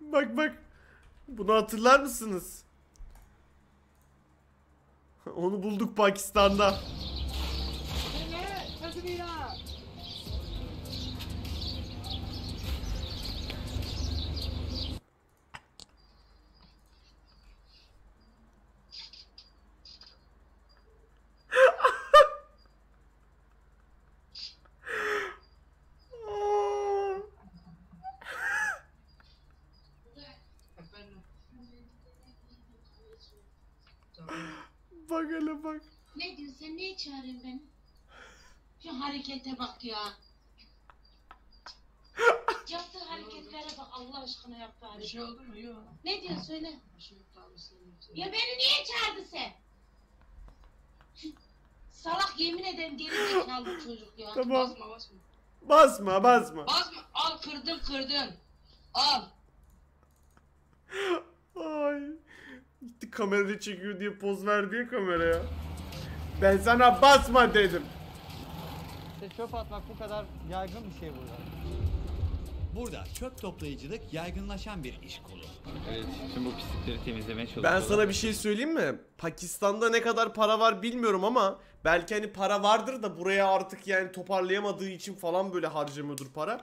bak bak. Bunu hatırlar mısınız? *laughs* Onu bulduk Pakistan'da. Bak hele bak. Ne diyorsun sen niye çağırıyorsun beni? Şu harekete bak ya. Yaptığı hareketlere bak Allah aşkına yaptığı Bir hareket. şey oldu mu? Yok. Ne diyorsun söyle. Bir şey yok abi sen yoksa. Ya beni niye çağırdı sen? Salak yemin ederim geri zekalı çocuk ya. Tamam. Basma basma. Basma basma. Basma. Al kırdın kırdın. Al. Ay. Gitti kamerada çekiyor diye poz verdi ya kameraya. Ben sana basma dedim. İşte çöp atmak bu kadar yaygın bir şey burada. Burada çöp toplayıcılık yaygınlaşan bir iş kolu. Evet, tüm bu pislikleri temizlemeye Ben çalışıyorlar. sana bir şey söyleyeyim mi? Pakistan'da ne kadar para var bilmiyorum ama belki hani para vardır da buraya artık yani toparlayamadığı için falan böyle harcamıyordur para.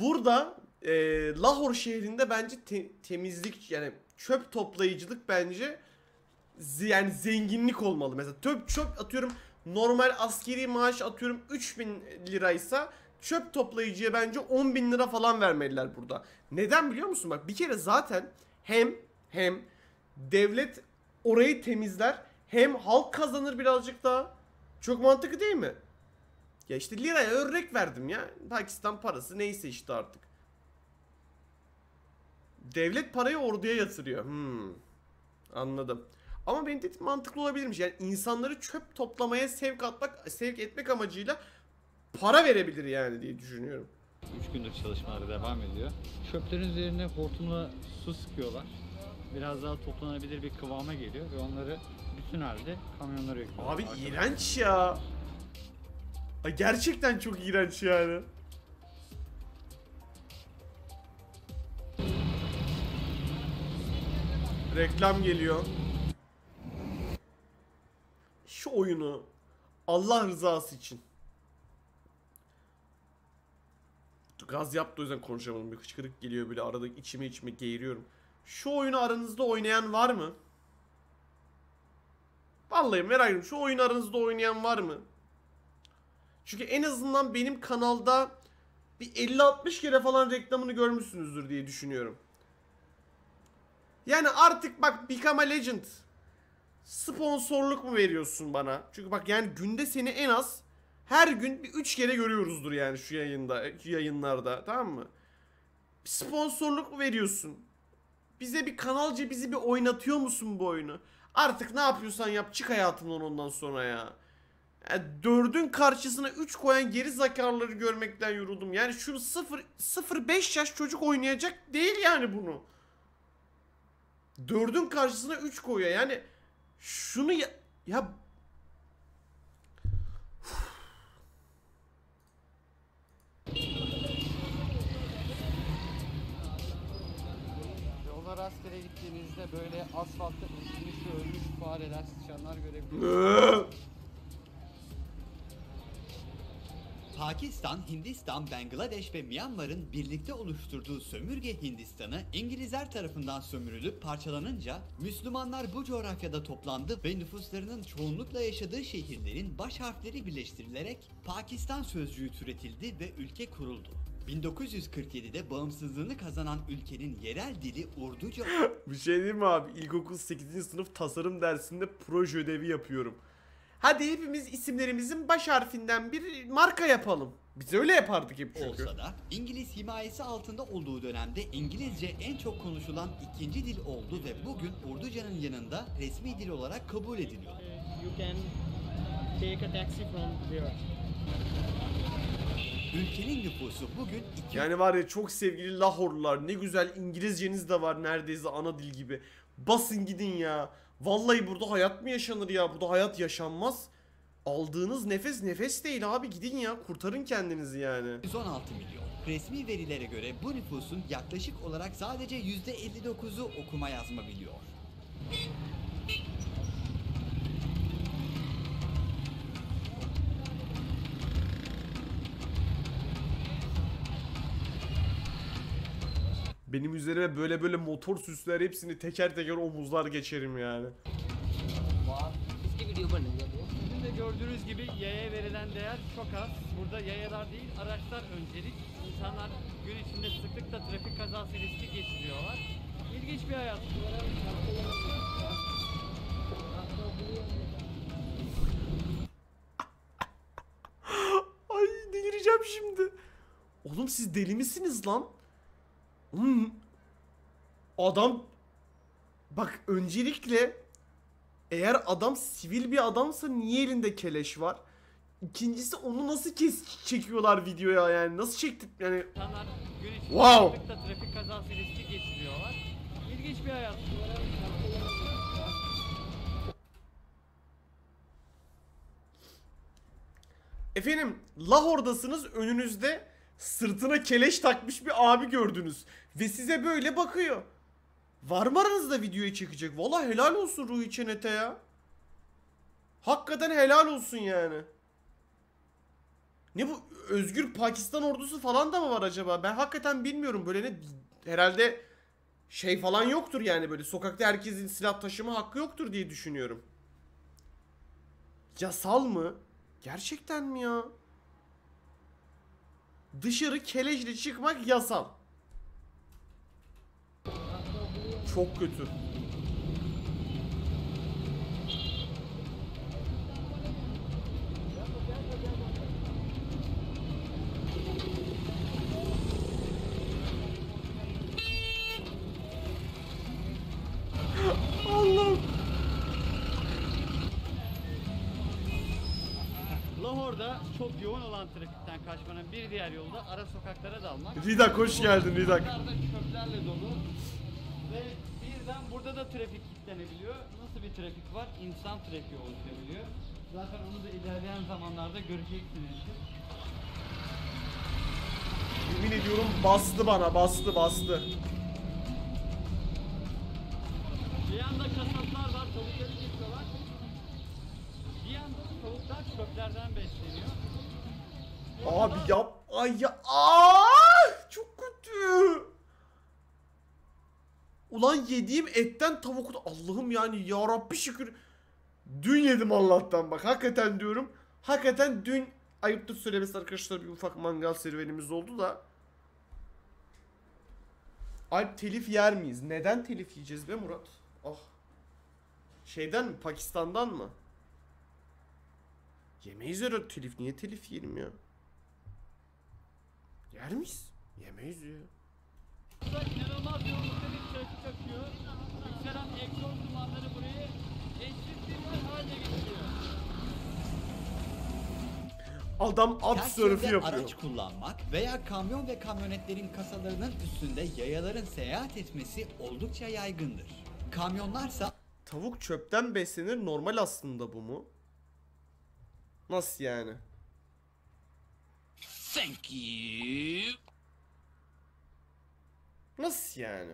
Burada e, Lahore şehrinde bence te- temizlik yani çöp toplayıcılık bence yani zenginlik olmalı. Mesela çöp çöp atıyorum normal askeri maaş atıyorum 3000 liraysa çöp toplayıcıya bence 10 bin lira falan vermeliler burada. Neden biliyor musun? Bak bir kere zaten hem hem devlet orayı temizler hem halk kazanır birazcık daha. Çok mantıklı değil mi? Ya işte liraya örnek verdim ya. Pakistan parası neyse işte artık. Devlet parayı orduya yatırıyor. Hmm. Anladım. Ama benim dediğim mantıklı olabilirmiş. Yani insanları çöp toplamaya sevk atmak, sevk etmek amacıyla para verebilir yani diye düşünüyorum. 3 gündür çalışmaları devam ediyor. Çöplerin üzerine hortumla su sıkıyorlar. Biraz daha toplanabilir bir kıvama geliyor ve onları bütün halde kamyonlara yüklüyorlar. Abi Arkadaşlar. iğrenç ya. Ay gerçekten çok iğrenç yani. Reklam geliyor. Şu oyunu Allah rızası için. Gaz yaptı o yüzden konuşamadım. Bir hıçkırık geliyor böyle arada içime içime geğiriyorum. Şu oyunu aranızda oynayan var mı? Vallahi merak ediyorum. Şu oyun aranızda oynayan var mı? Çünkü en azından benim kanalda bir 50-60 kere falan reklamını görmüşsünüzdür diye düşünüyorum. Yani artık bak Become a Legend sponsorluk mu veriyorsun bana? Çünkü bak yani günde seni en az her gün bir 3 kere görüyoruzdur yani şu yayında, şu yayınlarda tamam mı? Sponsorluk mu veriyorsun? Bize bir kanalca bizi bir oynatıyor musun bu oyunu? Artık ne yapıyorsan yap çık hayatımdan ondan sonra ya. Yani dördün karşısına 3 koyan geri zekalıları görmekten yoruldum. Yani şu 0 0-5 yaş çocuk oynayacak değil yani bunu. Dördün karşısına 3 koyuyor. Yani şunu ya, ya Yola rastgele gittiğinizde böyle asfaltta ısınmış ve ölmüş fareler, sıçanlar görebilirsiniz. *laughs* Pakistan, Hindistan, Bangladeş ve Myanmar'ın birlikte oluşturduğu sömürge Hindistan'ı İngilizler tarafından sömürülüp parçalanınca Müslümanlar bu coğrafyada toplandı ve nüfuslarının çoğunlukla yaşadığı şehirlerin baş harfleri birleştirilerek Pakistan sözcüğü türetildi ve ülke kuruldu. 1947'de bağımsızlığını kazanan ülkenin yerel dili Urduca *laughs* Bir şey diyeyim mi abi? İlkokul 8. sınıf tasarım dersinde proje ödevi yapıyorum. Hadi hepimiz isimlerimizin baş harfinden bir marka yapalım. Biz öyle yapardık hep çünkü. olsa da İngiliz himayesi altında olduğu dönemde İngilizce en çok konuşulan ikinci dil oldu ve bugün Urduca'nın yanında resmi dil olarak kabul ediliyor. you can take a taxi from there. Ülkenin nüfusu bugün 2 Yani var ya çok sevgili Lahorlular ne güzel İngilizceniz de var neredeyse ana dil gibi. Basın gidin ya. Vallahi burada hayat mı yaşanır ya? Burada hayat yaşanmaz. Aldığınız nefes nefes değil abi gidin ya kurtarın kendinizi yani. 116 milyon. Resmi verilere göre bu nüfusun yaklaşık olarak sadece %59'u okuma yazma biliyor. Benim üzerime böyle böyle motor süsler hepsini teker teker omuzlar geçerim yani. Sizin de gördüğünüz gibi yaya verilen değer çok az. Burada yayalar değil araçlar öncelik. İnsanlar gün içinde sıklıkla trafik kazası riski geçiriyorlar. İlginç bir hayat. Ay delireceğim şimdi. Oğlum siz deli misiniz lan? Oğlum adam bak öncelikle eğer adam sivil bir adamsa niye elinde keleş var? İkincisi onu nasıl kes çekiyorlar videoya yani nasıl çektik yani İnsanlar gün içinde Wow. trafik kazası riski geçiriyorlar. İlginç bir hayat. Efendim Lahor'dasınız önünüzde sırtına keleş takmış bir abi gördünüz. Ve size böyle bakıyor. Var mı aranızda videoyu çekecek? Valla helal olsun Ruhi Çenet'e ya. Hakikaten helal olsun yani. Ne bu özgür Pakistan ordusu falan da mı var acaba? Ben hakikaten bilmiyorum böyle ne herhalde şey falan yoktur yani böyle sokakta herkesin silah taşıma hakkı yoktur diye düşünüyorum. Yasal mı? Gerçekten mi ya? Dışarı keleşle çıkmak yasal. Çok kötü. Diğer yolu da ara sokaklara dalmak. Ridak hoş geldin Ridak. Da çöplerle dolu. Ve birden burada da trafik kilitlenebiliyor. Nasıl bir trafik var? İnsan trafiği oluşabiliyor. Zaten onu da ilerleyen zamanlarda göreceksiniz. Yemin ediyorum bastı bana bastı bastı. Bir yanda kasaplar var, tavukları kesiyorlar. Bir yanda da tavuklar çöplerden besleniyor. Abi yap ay ya Aa, çok kötü. Ulan yediğim etten tavuk Allah'ım yani ya Rabbi şükür. Dün yedim Allah'tan bak hakikaten diyorum. Hakikaten dün ayıptır söylemesi arkadaşlar bir ufak mangal serüvenimiz oldu da. Alp telif yer miyiz? Neden telif yiyeceğiz be Murat? Ah. Şeyden mi? Pakistan'dan mı? Yemeyiz öyle telif. Niye telif yiyelim ya? Yer miyiz? Yemeyiz ya. Burada inanılmaz yoğunlukta bir trafik akıyor. Yükselen egzoz dumanları burayı eşit bir hale getiriyor. Adam at Ters sörfü yönde yapıyor. araç kullanmak veya kamyon ve kamyonetlerin kasalarının üstünde yayaların seyahat etmesi oldukça yaygındır. Kamyonlarsa Tavuk çöpten beslenir normal aslında bu mu? Nasıl yani? Thank you. Nasıl yani?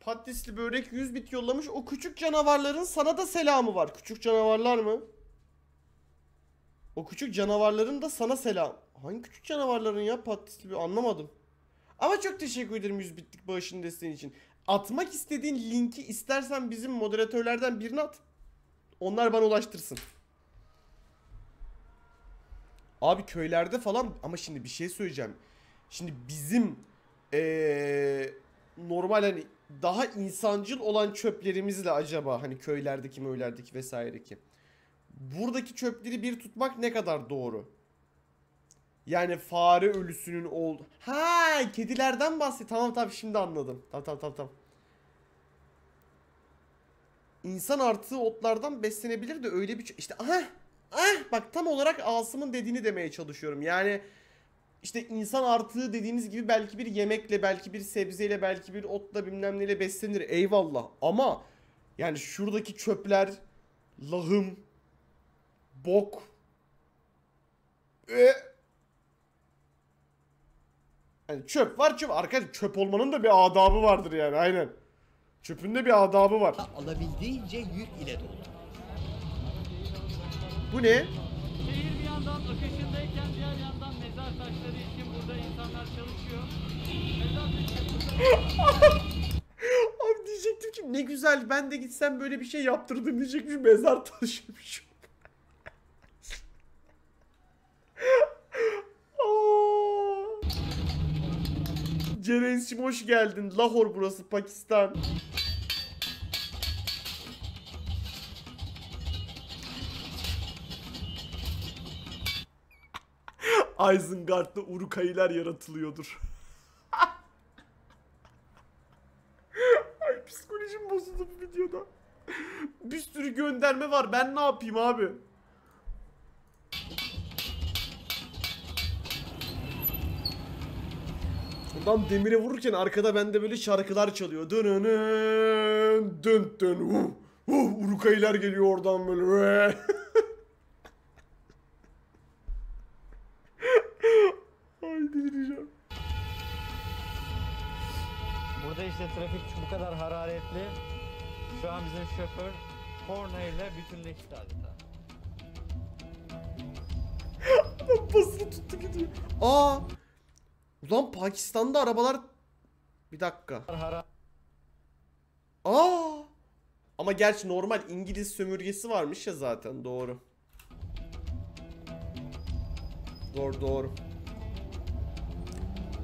Patatesli börek 100 bit yollamış. O küçük canavarların sana da selamı var. Küçük canavarlar mı? O küçük canavarların da sana selam. Hangi küçük canavarların ya patatesli bir anlamadım. Ama çok teşekkür ederim 100 bitlik bağışın desteğin için. Atmak istediğin linki istersen bizim moderatörlerden birine at. Onlar bana ulaştırsın. Abi köylerde falan ama şimdi bir şey söyleyeceğim. Şimdi bizim eee, normal hani daha insancıl olan çöplerimizle acaba hani köylerdeki möylerdeki vesaireki. Buradaki çöpleri bir tutmak ne kadar doğru? Yani fare ölüsünün oldu. Ha kedilerden bahset. Tamam tamam şimdi anladım. Tamam tamam tamam tamam. İnsan artığı otlardan beslenebilir de öyle bir işte aha ah bak tam olarak Asım'ın dediğini demeye çalışıyorum. Yani işte insan artığı dediğiniz gibi belki bir yemekle, belki bir sebzeyle, belki bir otla bilmem neyle beslenir. Eyvallah. Ama yani şuradaki çöpler, lahım, bok, e, yani çöp var çöp. Arkadaşlar çöp olmanın da bir adabı vardır yani aynen. Çöpün de bir adabı var. alabildiğince yük ile dolu. Bu ne? Şehir bir yandan akışındayken diğer yandan mezar taşları için burada insanlar çalışıyor. *laughs* Abi diyecektim ki ne güzel ben de gitsem böyle bir şey yaptırdım diyecekmiş mezar taşımış. *laughs* Aa! Ceren'cim hoş geldin. Lahor burası Pakistan. Isengard'da Urukaylar yaratılıyordur. Ay psikolojim bozuldu bu videoda. Bir sürü gönderme var. Ben ne yapayım abi? Adam demire vururken arkada bende böyle şarkılar çalıyor. Dönönön, dön dön. Uh, uh, Urukaylar geliyor oradan böyle. *laughs* işte trafik bu kadar hararetli. Şu an bizim şoför korna ile bütünleşti adeta. *laughs* Basını tuttu gidiyor. Aa. Ulan Pakistan'da arabalar bir dakika. Aa. Ama gerçi normal İngiliz sömürgesi varmış ya zaten doğru. Doğru doğru.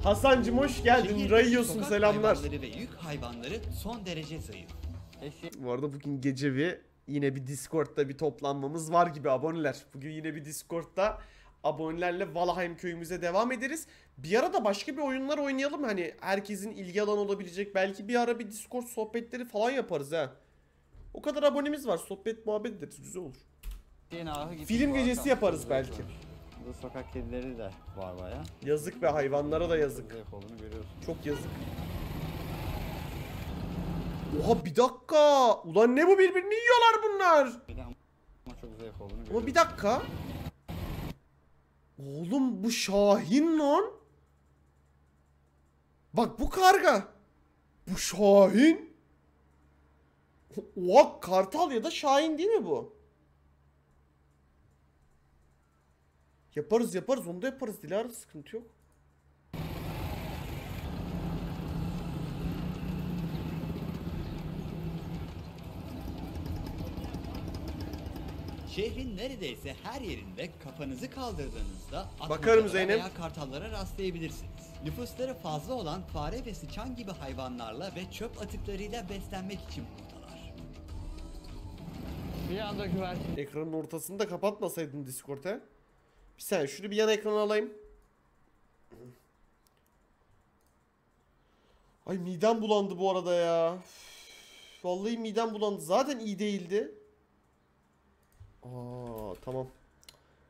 Hasancım hoş geldin. Rayıyorsun sokak selamlar. hayvanları ve yük hayvanları son derece zayıf. Bu arada bugün gece bir yine bir Discord'da bir toplanmamız var gibi aboneler. Bugün yine bir Discord'da abonelerle Valheim köyümüze devam ederiz. Bir ara da başka bir oyunlar oynayalım. Hani herkesin ilgi alanı olabilecek. Belki bir ara bir Discord sohbetleri falan yaparız ha. O kadar abonemiz var. Sohbet muhabbet ederiz. Güzel olur. Film gecesi yaparız belki. Burada sokak kedileri de var baya. Yazık ve hayvanlara da yazık. Zevk olduğunu görüyorsun. Çok yazık. Oha bir dakika. Ulan ne bu birbirini yiyorlar bunlar. Bir de ama çok zevk olduğunu görüyorsun. Ama bir dakika. Oğlum bu Şahin lan. Bak bu karga. Bu Şahin. Oha kartal ya da Şahin değil mi bu? Yaparız yaparız onu da yaparız Dilara sıkıntı yok. Şehrin neredeyse her yerinde kafanızı kaldırdığınızda Bakarım Zeynep. veya kartallara rastlayabilirsiniz. Nüfusları fazla olan fare ve sıçan gibi hayvanlarla ve çöp atıklarıyla beslenmek için buradalar. Bir anda güvercin Ekranın ortasını da kapatmasaydın Discord'e. Bir saniye şunu bir yan ekrana alayım. Ay midem bulandı bu arada ya. Vallahi midem bulandı. Zaten iyi değildi. Aa tamam.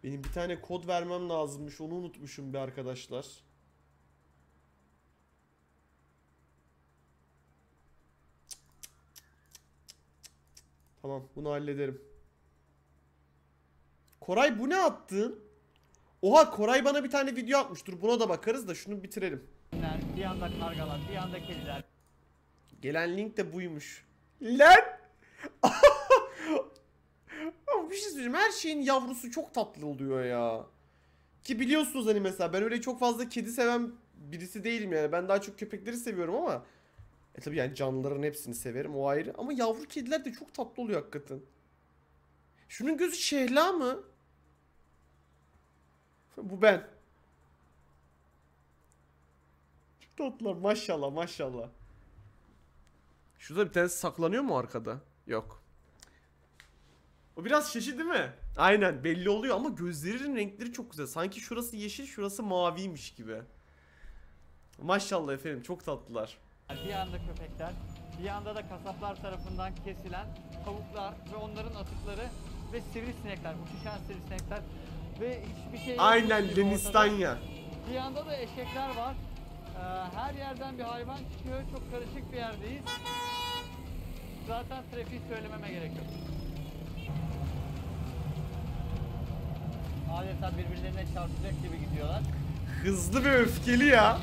Benim bir tane kod vermem lazımmış. Onu unutmuşum bir arkadaşlar. Tamam bunu hallederim. Koray bu ne attın? Oha Koray bana bir tane video atmış. Dur buna da bakarız da şunu bitirelim. bir anda kargalar, bir anda kediler. Gelen link de buymuş. Lan! *laughs* Bir şey söyleyeyim. Her şeyin yavrusu çok tatlı oluyor ya. Ki biliyorsunuz hani mesela ben öyle çok fazla kedi seven birisi değilim yani. Ben daha çok köpekleri seviyorum ama e tabi yani canlıların hepsini severim o ayrı. Ama yavru kediler de çok tatlı oluyor hakikaten. Şunun gözü şehla mı? Bu ben. Çok tatlılar maşallah maşallah. Şurada bir tanesi saklanıyor mu arkada? Yok. O biraz şaşı değil mi? Aynen belli oluyor ama gözlerinin renkleri çok güzel. Sanki şurası yeşil şurası maviymiş gibi. Maşallah efendim çok tatlılar. Bir anda köpekler, bir yanda da kasaplar tarafından kesilen tavuklar ve onların atıkları ve sivrisinekler, uçuşan sivrisinekler ve hiçbir şey yok Aynen. Lenistanya. Bir yanda da eşekler var. Ee, her yerden bir hayvan çıkıyor. Çok karışık bir yerdeyiz. Zaten trafiği söylememe gerek yok. Adeta birbirlerine çarpacak gibi gidiyorlar. Hızlı ve öfkeli ya.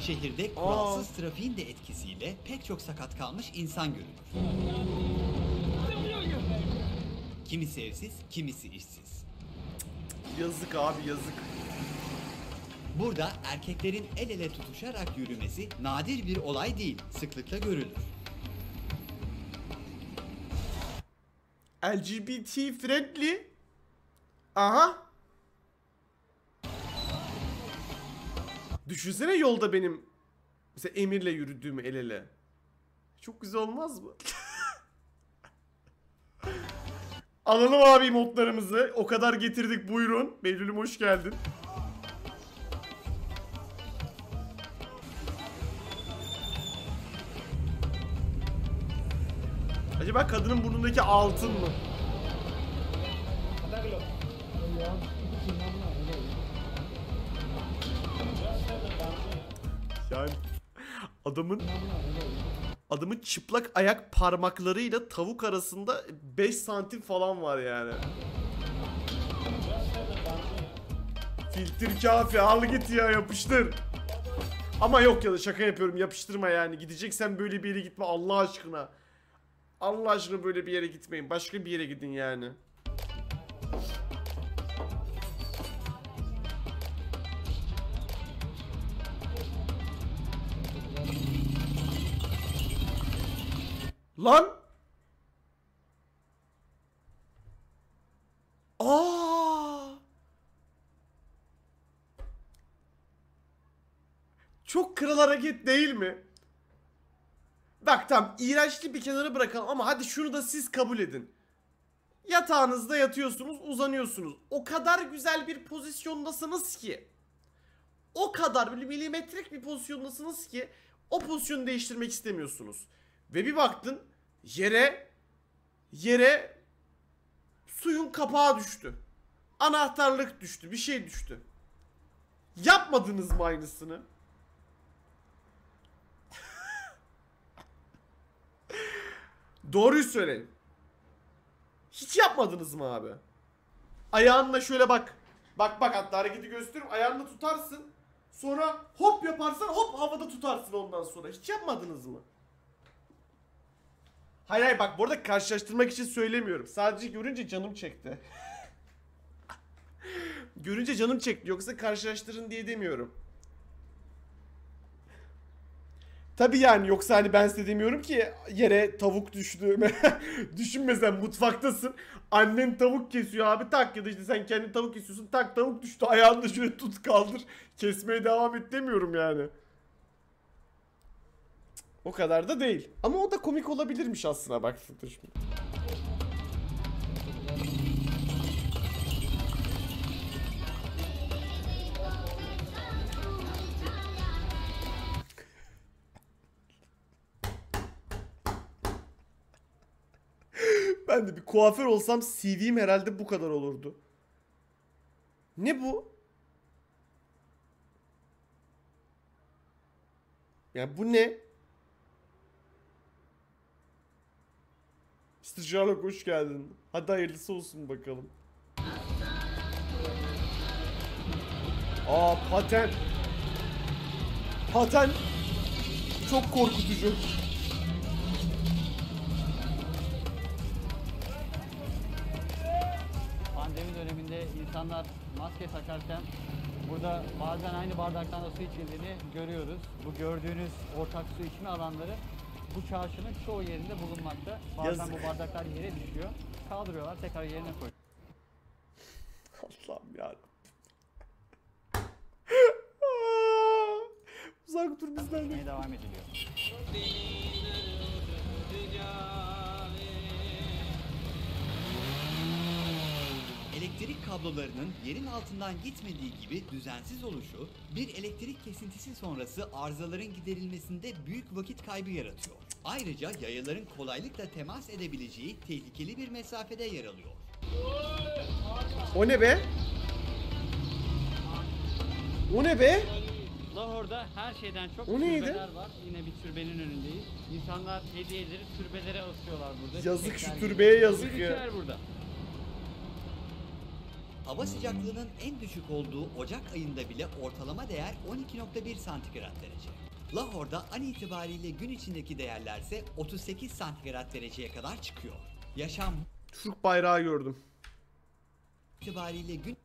Şehirde kuralsız trafiğin de etkisiyle pek çok sakat kalmış insan görülür. Kimisi evsiz, kimisi işsiz. Yazık abi yazık. Burada erkeklerin el ele tutuşarak yürümesi nadir bir olay değil, sıklıkla görülür. LGBT friendly. Aha. Düşünsene yolda benim mesela Emir'le yürüdüğümü el ele. Çok güzel olmaz mı? *laughs* Alalım abi modlarımızı. O kadar getirdik buyurun. Behlül'üm hoş geldin. Acaba kadının burnundaki altın mı? Yani adamın adamın çıplak ayak parmaklarıyla tavuk arasında 5 santim falan var yani. Filtre kafi al git ya yapıştır. Ama yok ya da şaka yapıyorum yapıştırma yani. Gideceksen böyle bir yere gitme Allah aşkına. Allah aşkına böyle bir yere gitmeyin. Başka bir yere gidin yani. Lan! Aa! Çok kral hareket değil mi? Bak tam iğrençli bir kenara bırakalım ama hadi şunu da siz kabul edin. Yatağınızda yatıyorsunuz, uzanıyorsunuz. O kadar güzel bir pozisyondasınız ki. O kadar böyle milimetrik bir pozisyondasınız ki o pozisyonu değiştirmek istemiyorsunuz. Ve bir baktın yere yere suyun kapağı düştü. Anahtarlık düştü, bir şey düştü. Yapmadınız mı aynısını? *laughs* Doğruyu söyleyin. Hiç yapmadınız mı abi? Ayağınla şöyle bak. Bak bak hatta hareketi gösteririm. Ayağınla tutarsın. Sonra hop yaparsan hop havada tutarsın ondan sonra. Hiç yapmadınız mı? Hayır hayır bak bu arada karşılaştırmak için söylemiyorum. Sadece görünce canım çekti. *laughs* görünce canım çekti. Yoksa karşılaştırın diye demiyorum. Tabi yani yoksa hani ben size demiyorum ki yere tavuk düştü. *laughs* Düşünme sen mutfaktasın. Annen tavuk kesiyor abi tak ya da işte sen kendi tavuk kesiyorsun tak tavuk düştü ayağını şöyle tut kaldır. Kesmeye devam et demiyorum yani. O kadar da değil. Ama o da komik olabilirmiş aslına baktığında şimdi. Ben de bir kuaför olsam CV'm herhalde bu kadar olurdu. Ne bu? Ya bu ne? Sherlock hoş geldin. Hadi hayırlısı olsun bakalım. Aa paten. Paten. Çok korkutucu. Pandemi döneminde insanlar maske takarken burada bazen aynı bardaktan da su içildiğini görüyoruz. Bu gördüğünüz ortak su içme alanları bu çarşının çoğu yerinde bulunmakta. Bazen Yazık. bu bardaklar yere düşüyor. Kaldırıyorlar tekrar yerine koyuyorlar. Allah'ım ya. Uzak dur bizden devam ediliyor. Elektrik kablolarının yerin altından gitmediği gibi düzensiz oluşu, bir elektrik kesintisi sonrası arızaların giderilmesinde büyük vakit kaybı yaratıyor. Ayrıca yayaların kolaylıkla temas edebileceği tehlikeli bir mesafede yer alıyor. O ne be? O ne be? Lahor'da her şeyden çok O neydi? türbeler var. Yine bir türbenin önündeyiz. İnsanlar hediyeleri türbelere asıyorlar burada. Yazık Çiçekler şu gibi. türbeye yazık ya. ritüel burada. Hava sıcaklığının en düşük olduğu Ocak ayında bile ortalama değer 12.1 santigrat derece. Lahor'da an itibariyle gün içindeki değerlerse 38 santigrat dereceye kadar çıkıyor. Yaşam Türk bayrağı gördüm. itibariyle gün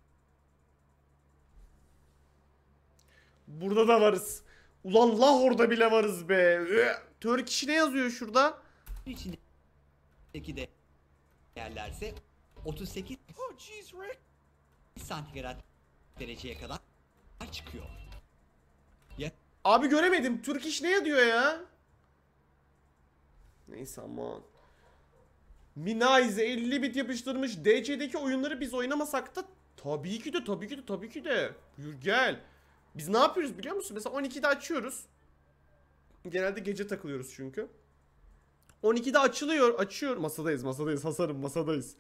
Burada da varız. Ulan Lahor'da bile varız be. Üh! Turkish ne yazıyor şurada? içindeki değerlerse 38 santigrat dereceye kadar çıkıyor. Abi göremedim. Turkish ne diyor ya? Neyse aman. Minaize 50 bit yapıştırmış. DC'deki oyunları biz oynamasak da tabii ki de tabii ki de tabii ki de. Buyur gel. Biz ne yapıyoruz biliyor musun? Mesela 12'de açıyoruz. Genelde gece takılıyoruz çünkü. 12'de açılıyor. Açıyor. Masadayız masadayız. Hasarım masadayız.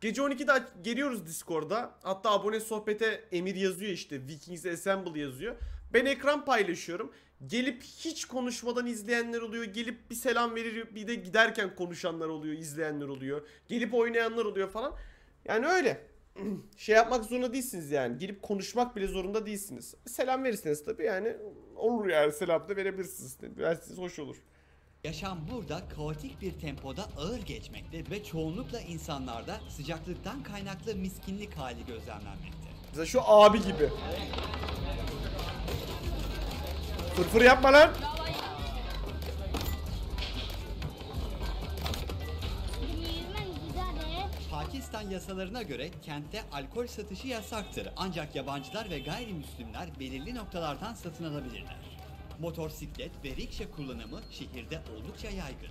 Gece 12'de aç- geliyoruz Discord'da. Hatta abone sohbete Emir yazıyor işte. Vikings Assemble yazıyor. Ben ekran paylaşıyorum. Gelip hiç konuşmadan izleyenler oluyor. Gelip bir selam verir bir de giderken konuşanlar oluyor, izleyenler oluyor. Gelip oynayanlar oluyor falan. Yani öyle. *clears throat* şey yapmak zorunda değilsiniz yani. Gelip konuşmak bile zorunda değilsiniz. Selam verirseniz tabii yani olur yani selam da verebilirsiniz. Verseniz hoş olur. Yaşam burada kaotik bir tempoda ağır geçmekte ve çoğunlukla insanlarda sıcaklıktan kaynaklı miskinlik hali gözlemlenmekte. Mesela şu abi gibi. Fırfır yapma lan. Pakistan yasalarına göre kentte alkol satışı yasaktır ancak yabancılar ve gayrimüslimler belirli noktalardan satın alabilirler. Motosiklet ve rikşa kullanımı şehirde oldukça yaygın.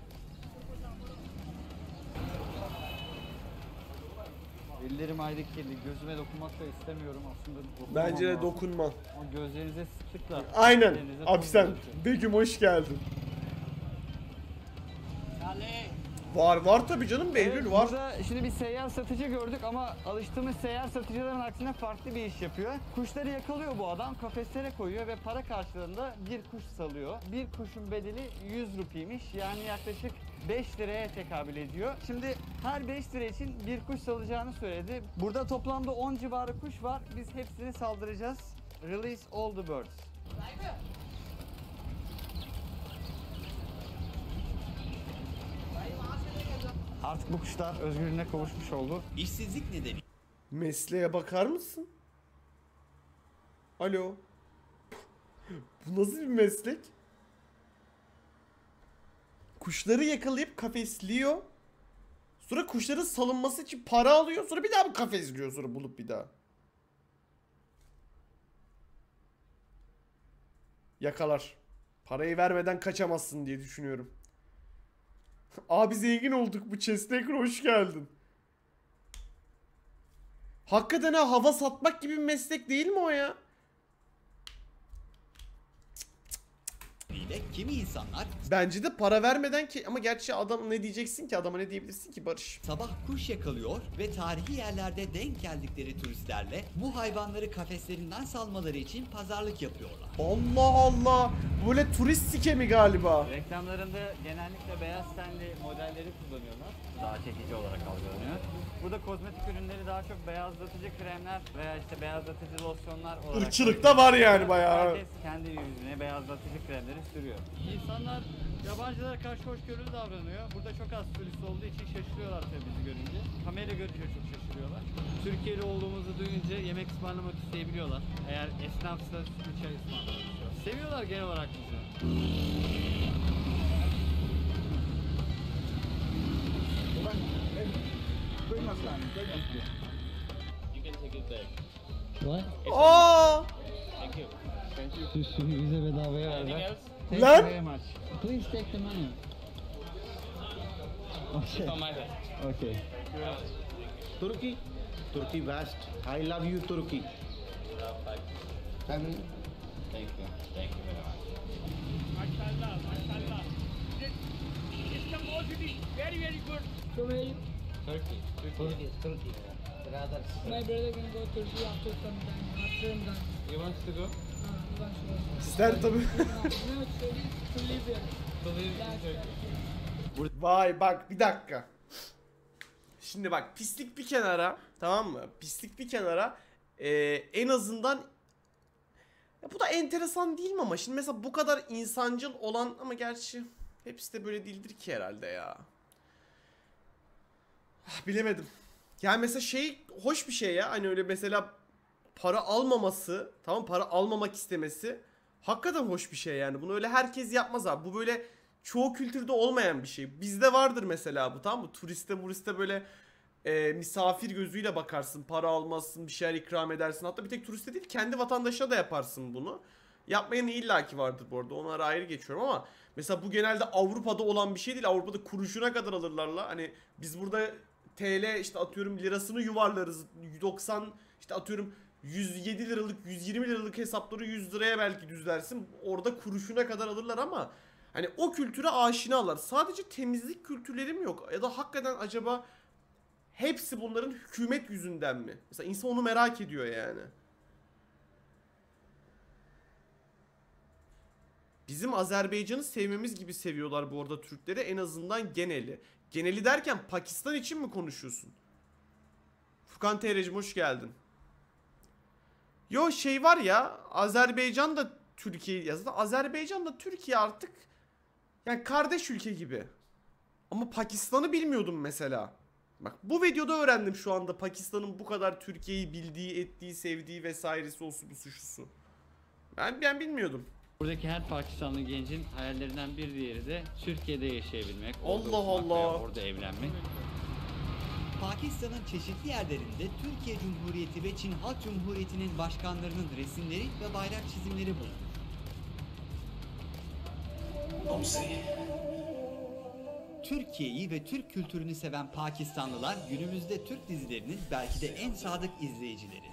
Ellerim ayrı kirli. Gözüme dokunmak da istemiyorum aslında. dokunmam Bence de lazım. dokunma. Ama gözlerinize sıklıkla. Aynen. ellerinize Abi sen dokunmak. Begüm hoş geldin. Var var tabii canım Behlül Evet, var. Burada şimdi bir seyyar satıcı gördük ama alıştığımız seyyar satıcıların aksine farklı bir iş yapıyor. Kuşları yakalıyor bu adam, kafeslere koyuyor ve para karşılığında bir kuş salıyor. Bir kuşun bedeli 100 rupiymiş yani yaklaşık 5 liraya tekabül ediyor. Şimdi her 5 lira için bir kuş salacağını söyledi. Burada toplamda 10 civarı kuş var. Biz hepsini saldıracağız. Release all the birds. Artık bu kuşlar özgürlüğüne kavuşmuş oldu. İşsizlik nedeniyle Mesleğe bakar mısın? Alo. Bu nasıl bir meslek? Kuşları yakalayıp kafesliyor. Sonra kuşların salınması için para alıyor. Sonra bir daha mı kafesliyor sonra bulup bir daha? Yakalar. Parayı vermeden kaçamazsın diye düşünüyorum. Abi zengin olduk bu Chesnekro hoş geldin. Hakikaten ha hava satmak gibi bir meslek değil mi o ya? Kimi insanlar Bence de para vermeden ki ama gerçi adam ne diyeceksin ki adama ne diyebilirsin ki Barış? sabah kuş yakalıyor ve tarihi yerlerde denk geldikleri turistlerle bu hayvanları kafeslerinden salmaları için pazarlık yapıyorlar. Allah Allah. Böyle turist sikemi galiba. Reklamlarında genellikle beyaz tenli modelleri kullanıyorlar. Daha çekici olarak algılanıyor. Burada kozmetik ürünleri daha çok beyazlatıcı kremler veya işte beyazlatıcı losyonlar olarak... Irkçılık da var yani bayağı. Herkes kendi yüzüne beyazlatıcı kremleri sürüyor. İnsanlar yabancılara karşı hoşgörülü davranıyor. Burada çok az turist olduğu için şaşırıyorlar tabii bizi görünce. Kamera görünce çok şaşırıyorlar. Türkiye'li olduğumuzu duyunca yemek ısmarlamak isteyebiliyorlar. Eğer esnafsa sütlü çay ısmarlamak istiyor. Seviyorlar genel olarak bizi. Aa! Sushi bize bedavaya verdiler. Thank Lan! you very much. Please take the money. Okay. Okay. Turkey, Turkey vast. I love you, Turkey. Family. Thank you. Mashallah, mashallah. Istanbul city, very, very good. So where Turkey. Turkey, Turkey. Brothers. My brother gonna go Turkey after some time, after Ramadan. He wants to go? Uh, to go. İster tabii. Vay bak bir dakika. Şimdi bak pislik bir kenara tamam mı? Pislik bir kenara ee, en azından ya bu da enteresan değil mi ama şimdi mesela bu kadar insancıl olan ama gerçi hepsi de böyle değildir ki herhalde ya. Ah, Bilemedim. Yani mesela şey hoş bir şey ya hani öyle mesela para almaması tamam para almamak istemesi hakikaten hoş bir şey yani. Bunu öyle herkes yapmaz abi. Bu böyle çoğu kültürde olmayan bir şey. Bizde vardır mesela bu tamam mı? Turiste muriste böyle e, misafir gözüyle bakarsın. Para almazsın, bir şeyler ikram edersin. Hatta bir tek turiste değil kendi vatandaşına da yaparsın bunu. Yapmayan illaki vardır bu arada. Onlara ayrı geçiyorum ama mesela bu genelde Avrupa'da olan bir şey değil. Avrupa'da kuruşuna kadar alırlar la. Hani biz burada TL işte atıyorum lirasını yuvarlarız. 90 işte atıyorum 107 liralık 120 liralık hesapları 100 liraya belki düzlersin. Orada kuruşuna kadar alırlar ama hani o kültüre aşinalar. Sadece temizlik kültürleri mi yok? Ya da hakikaten acaba hepsi bunların hükümet yüzünden mi? Mesela insan onu merak ediyor yani. Bizim Azerbaycan'ı sevmemiz gibi seviyorlar bu arada Türkleri en azından geneli. Geneli derken Pakistan için mi konuşuyorsun? Furkan TR'cim hoş geldin. Yo şey var ya Azerbaycan da Türkiye ya zaten Azerbaycan da Türkiye artık yani kardeş ülke gibi. Ama Pakistan'ı bilmiyordum mesela. Bak bu videoda öğrendim şu anda Pakistan'ın bu kadar Türkiye'yi bildiği, ettiği, sevdiği vesairesi olsun bu suçlusu. Ben ben bilmiyordum. Buradaki her Pakistanlı gencin hayallerinden bir diğeri de Türkiye'de yaşayabilmek. Allah veya Allah. Orada evlenmek. Pakistan'ın çeşitli yerlerinde Türkiye Cumhuriyeti ve Çin Halk Cumhuriyeti'nin başkanlarının resimleri ve bayrak çizimleri bulunur. Türkiye'yi ve Türk kültürünü seven Pakistanlılar günümüzde Türk dizilerinin belki de en sadık izleyicileri.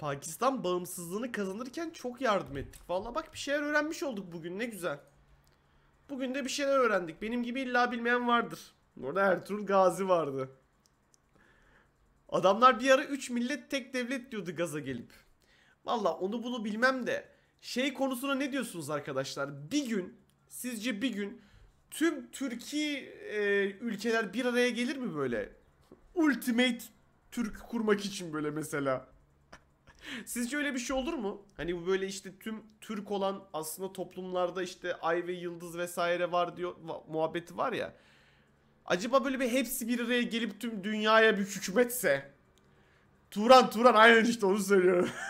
Pakistan bağımsızlığını kazanırken çok yardım ettik. Vallahi bak bir şeyler öğrenmiş olduk bugün ne güzel. Bugün de bir şeyler öğrendik. Benim gibi illa bilmeyen vardır. Orada Ertuğrul Gazi vardı. Adamlar bir ara 3 millet tek devlet diyordu gaza gelip. Valla onu bunu bilmem de şey konusuna ne diyorsunuz arkadaşlar? Bir gün sizce bir gün tüm Türkiye e, ülkeler bir araya gelir mi böyle? Ultimate Türk kurmak için böyle mesela. *laughs* Sizce öyle bir şey olur mu? Hani bu böyle işte tüm Türk olan aslında toplumlarda işte ay ve yıldız vesaire var diyor muhabbeti var ya. Acaba böyle bir hepsi bir araya gelip tüm dünyaya bir hükümetse. Turan Turan aynen işte onu söylüyorum. *laughs*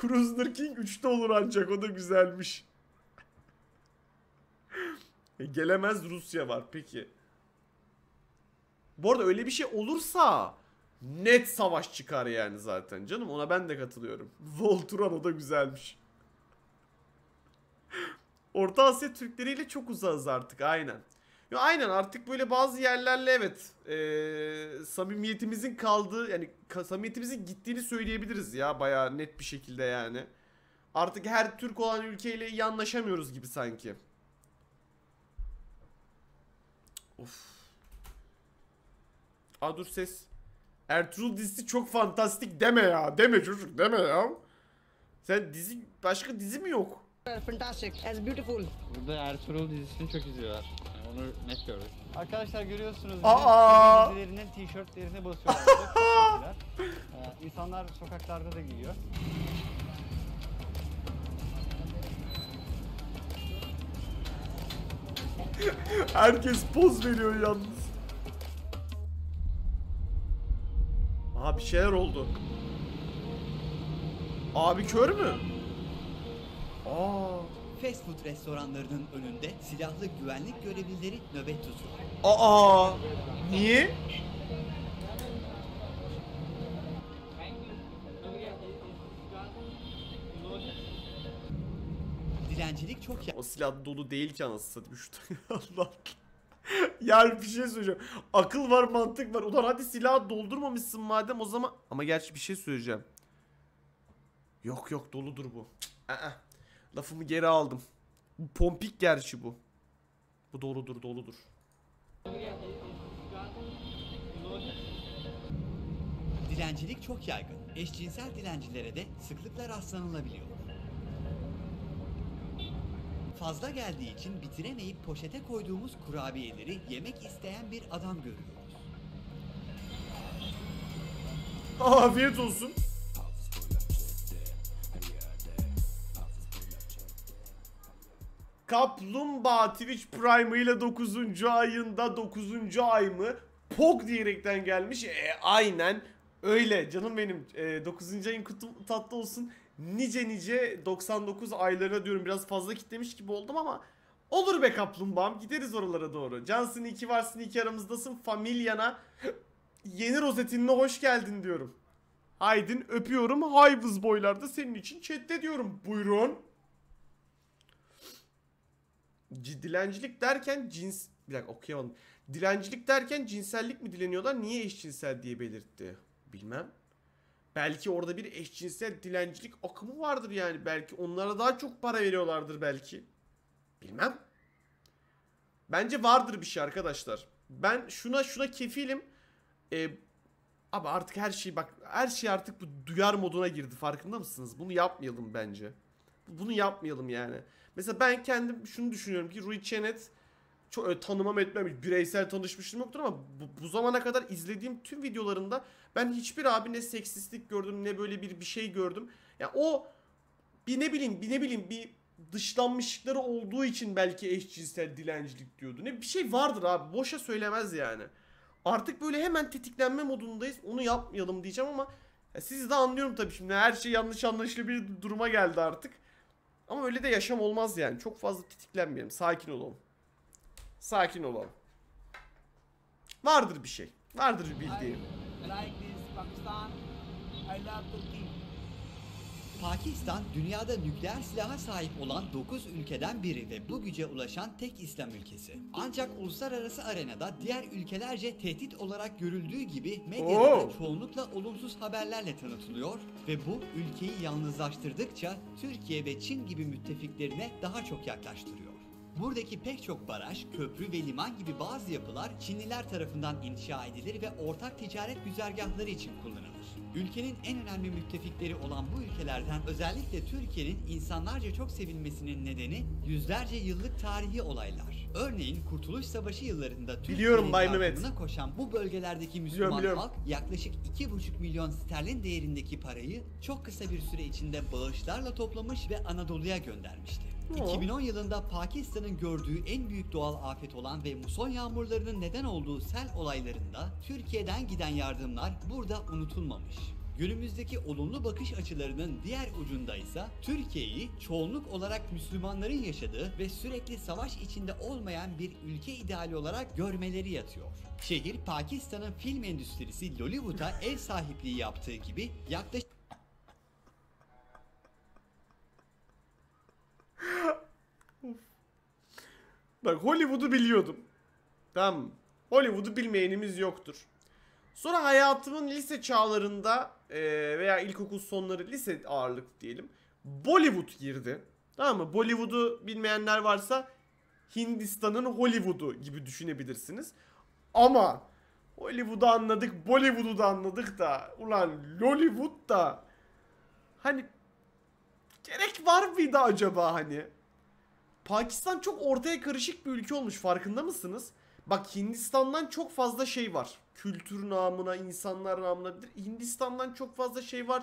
Cruiser King 3'te olur ancak o da güzelmiş. E, Gelemez Rusya var peki. Bu arada öyle bir şey olursa net savaş çıkar yani zaten canım ona ben de katılıyorum. *laughs* Voltron o da güzelmiş. Orta Asya Türkleriyle çok uzağız artık aynen. Ya aynen artık böyle bazı yerlerle evet eee, samimiyetimizin kaldığı yani samimiyetimizin gittiğini söyleyebiliriz ya bayağı net bir şekilde yani. Artık her Türk olan ülkeyle iyi anlaşamıyoruz gibi sanki. Of. Aa dur ses. Ertuğrul dizisi çok fantastik deme ya. Deme çocuk deme ya. Sen dizi başka dizi mi yok? Fantastic, as beautiful. Burada Ertuğrul dizisini çok izliyorlar. Yani onu net gördük. Arkadaşlar görüyorsunuz. Aa! Dizilerinin tişörtlerini basıyorlar. *laughs* Ee, insanlar sokaklarda da giyiyor. Herkes poz veriyor yalnız. Aha bir şeyler oldu. Abi kör mü? Aa. Fast food restoranlarının önünde silahlı güvenlik görevlileri nöbet tutuyor. Aa. Niye? Dilencilik çok O silah dolu değil ki anasını satayım şu *laughs* Allah. *laughs* yani bir şey söyleyeceğim. Akıl var mantık var. Ulan hadi silahı doldurmamışsın madem o zaman. Ama gerçi bir şey söyleyeceğim. Yok yok doludur bu. Aa. Lafımı geri aldım. Bu pompik gerçi bu. Bu doludur doludur. Dilencilik çok yaygın. Eşcinsel dilencilere de sıklıkla rastlanılabiliyor. Fazla geldiği için bitiremeyip poşete koyduğumuz kurabiyeleri yemek isteyen bir adam görüyoruz. Afiyet olsun. Kaplumbağa Twitch Prime ile 9. ayında 9. ay mı? Pog diyerekten gelmiş. E, aynen öyle canım benim. E, 9. ayın kutu tatlı olsun. Nice nice 99 aylarına diyorum biraz fazla kitlemiş gibi oldum ama olur be kaplumbağam gideriz oralara doğru. Cansın iki varsın iki aramızdasın. Familyana yeni rozetinle hoş geldin diyorum. Haydin öpüyorum. Hayvız boylarda senin için chatte diyorum. Buyurun. Dilencilik derken cins... Bir dakika okuyamadım. Dilencilik derken cinsellik mi dileniyorlar? Niye eşcinsel diye belirtti? Bilmem. Belki orada bir eşcinsel dilencilik akımı vardır yani. Belki onlara daha çok para veriyorlardır belki. Bilmem. Bence vardır bir şey arkadaşlar. Ben şuna şuna kefilim. Ee, Abi artık her şey bak her şey artık bu duyar moduna girdi farkında mısınız? Bunu yapmayalım bence. Bunu yapmayalım yani. Mesela ben kendim şunu düşünüyorum ki Rui Chenet çok öyle tanımam etmem bireysel tanışmışlığım yoktur ama bu, bu zamana kadar izlediğim tüm videolarında ben hiçbir abi ne seksistlik gördüm ne böyle bir bir şey gördüm. Ya o bir ne bileyim bir ne bileyim bir dışlanmışlıkları olduğu için belki eşcinsel dilencilik diyordu. Ne bir şey vardır abi boşa söylemez yani. Artık böyle hemen tetiklenme modundayız. Onu yapmayalım diyeceğim ama ya sizi de anlıyorum tabii şimdi. Her şey yanlış anlaşılır bir duruma geldi artık. Ama öyle de yaşam olmaz yani. Çok fazla tetiklenmeyelim. Sakin olalım. Sakin olalım. Vardır bir şey. Vardır bir bildiğim. like this Pakistan. I love Turkey. Pakistan dünyada nükleer silaha sahip olan 9 ülkeden biri ve bu güce ulaşan tek İslam ülkesi. Ancak uluslararası arenada diğer ülkelerce tehdit olarak görüldüğü gibi medyada da Oo. çoğunlukla olumsuz haberlerle tanıtılıyor ve bu ülkeyi yalnızlaştırdıkça Türkiye ve Çin gibi müttefiklerine daha çok yaklaştırıyor. Buradaki pek çok baraj, köprü ve liman gibi bazı yapılar Çinliler tarafından inşa edilir ve ortak ticaret güzergahları için kullanılır. Ülkenin en önemli müttefikleri olan bu ülkelerden özellikle Türkiye'nin insanlarca çok sevilmesinin nedeni yüzlerce yıllık tarihi olaylar. Örneğin Kurtuluş Savaşı yıllarında Biliyorum Türkiye'nin yardımına koşan bu bölgelerdeki Müslüman biliyorum. halk yaklaşık 2,5 milyon sterlin değerindeki parayı çok kısa bir süre içinde bağışlarla toplamış ve Anadolu'ya göndermişti. Oo. 2010 yılında Pakistan'ın gördüğü en büyük doğal afet olan ve muson yağmurlarının neden olduğu sel olaylarında Türkiye'den giden yardımlar burada unutulmamış. Günümüzdeki olumlu bakış açılarının diğer ucunda ise Türkiye'yi çoğunluk olarak Müslümanların yaşadığı ve sürekli savaş içinde olmayan bir ülke ideali olarak görmeleri yatıyor. Şehir Pakistan'ın film endüstrisi Lollywood'a ev sahipliği yaptığı gibi yaklaşık Bak Hollywood'u biliyordum. Tamam? Hollywood'u bilmeyenimiz yoktur. Sonra hayatımın lise çağlarında e, veya ilkokul sonları lise ağırlık diyelim. Bollywood girdi. Tamam mı? Bollywood'u bilmeyenler varsa Hindistan'ın Hollywood'u gibi düşünebilirsiniz. Ama Hollywood'u anladık, Bollywood'u da anladık da ulan Lollywood da hani gerek var mıydı acaba hani? Pakistan çok ortaya karışık bir ülke olmuş farkında mısınız? Bak Hindistan'dan çok fazla şey var. Kültür namına, insanlar namına. Hindistan'dan çok fazla şey var.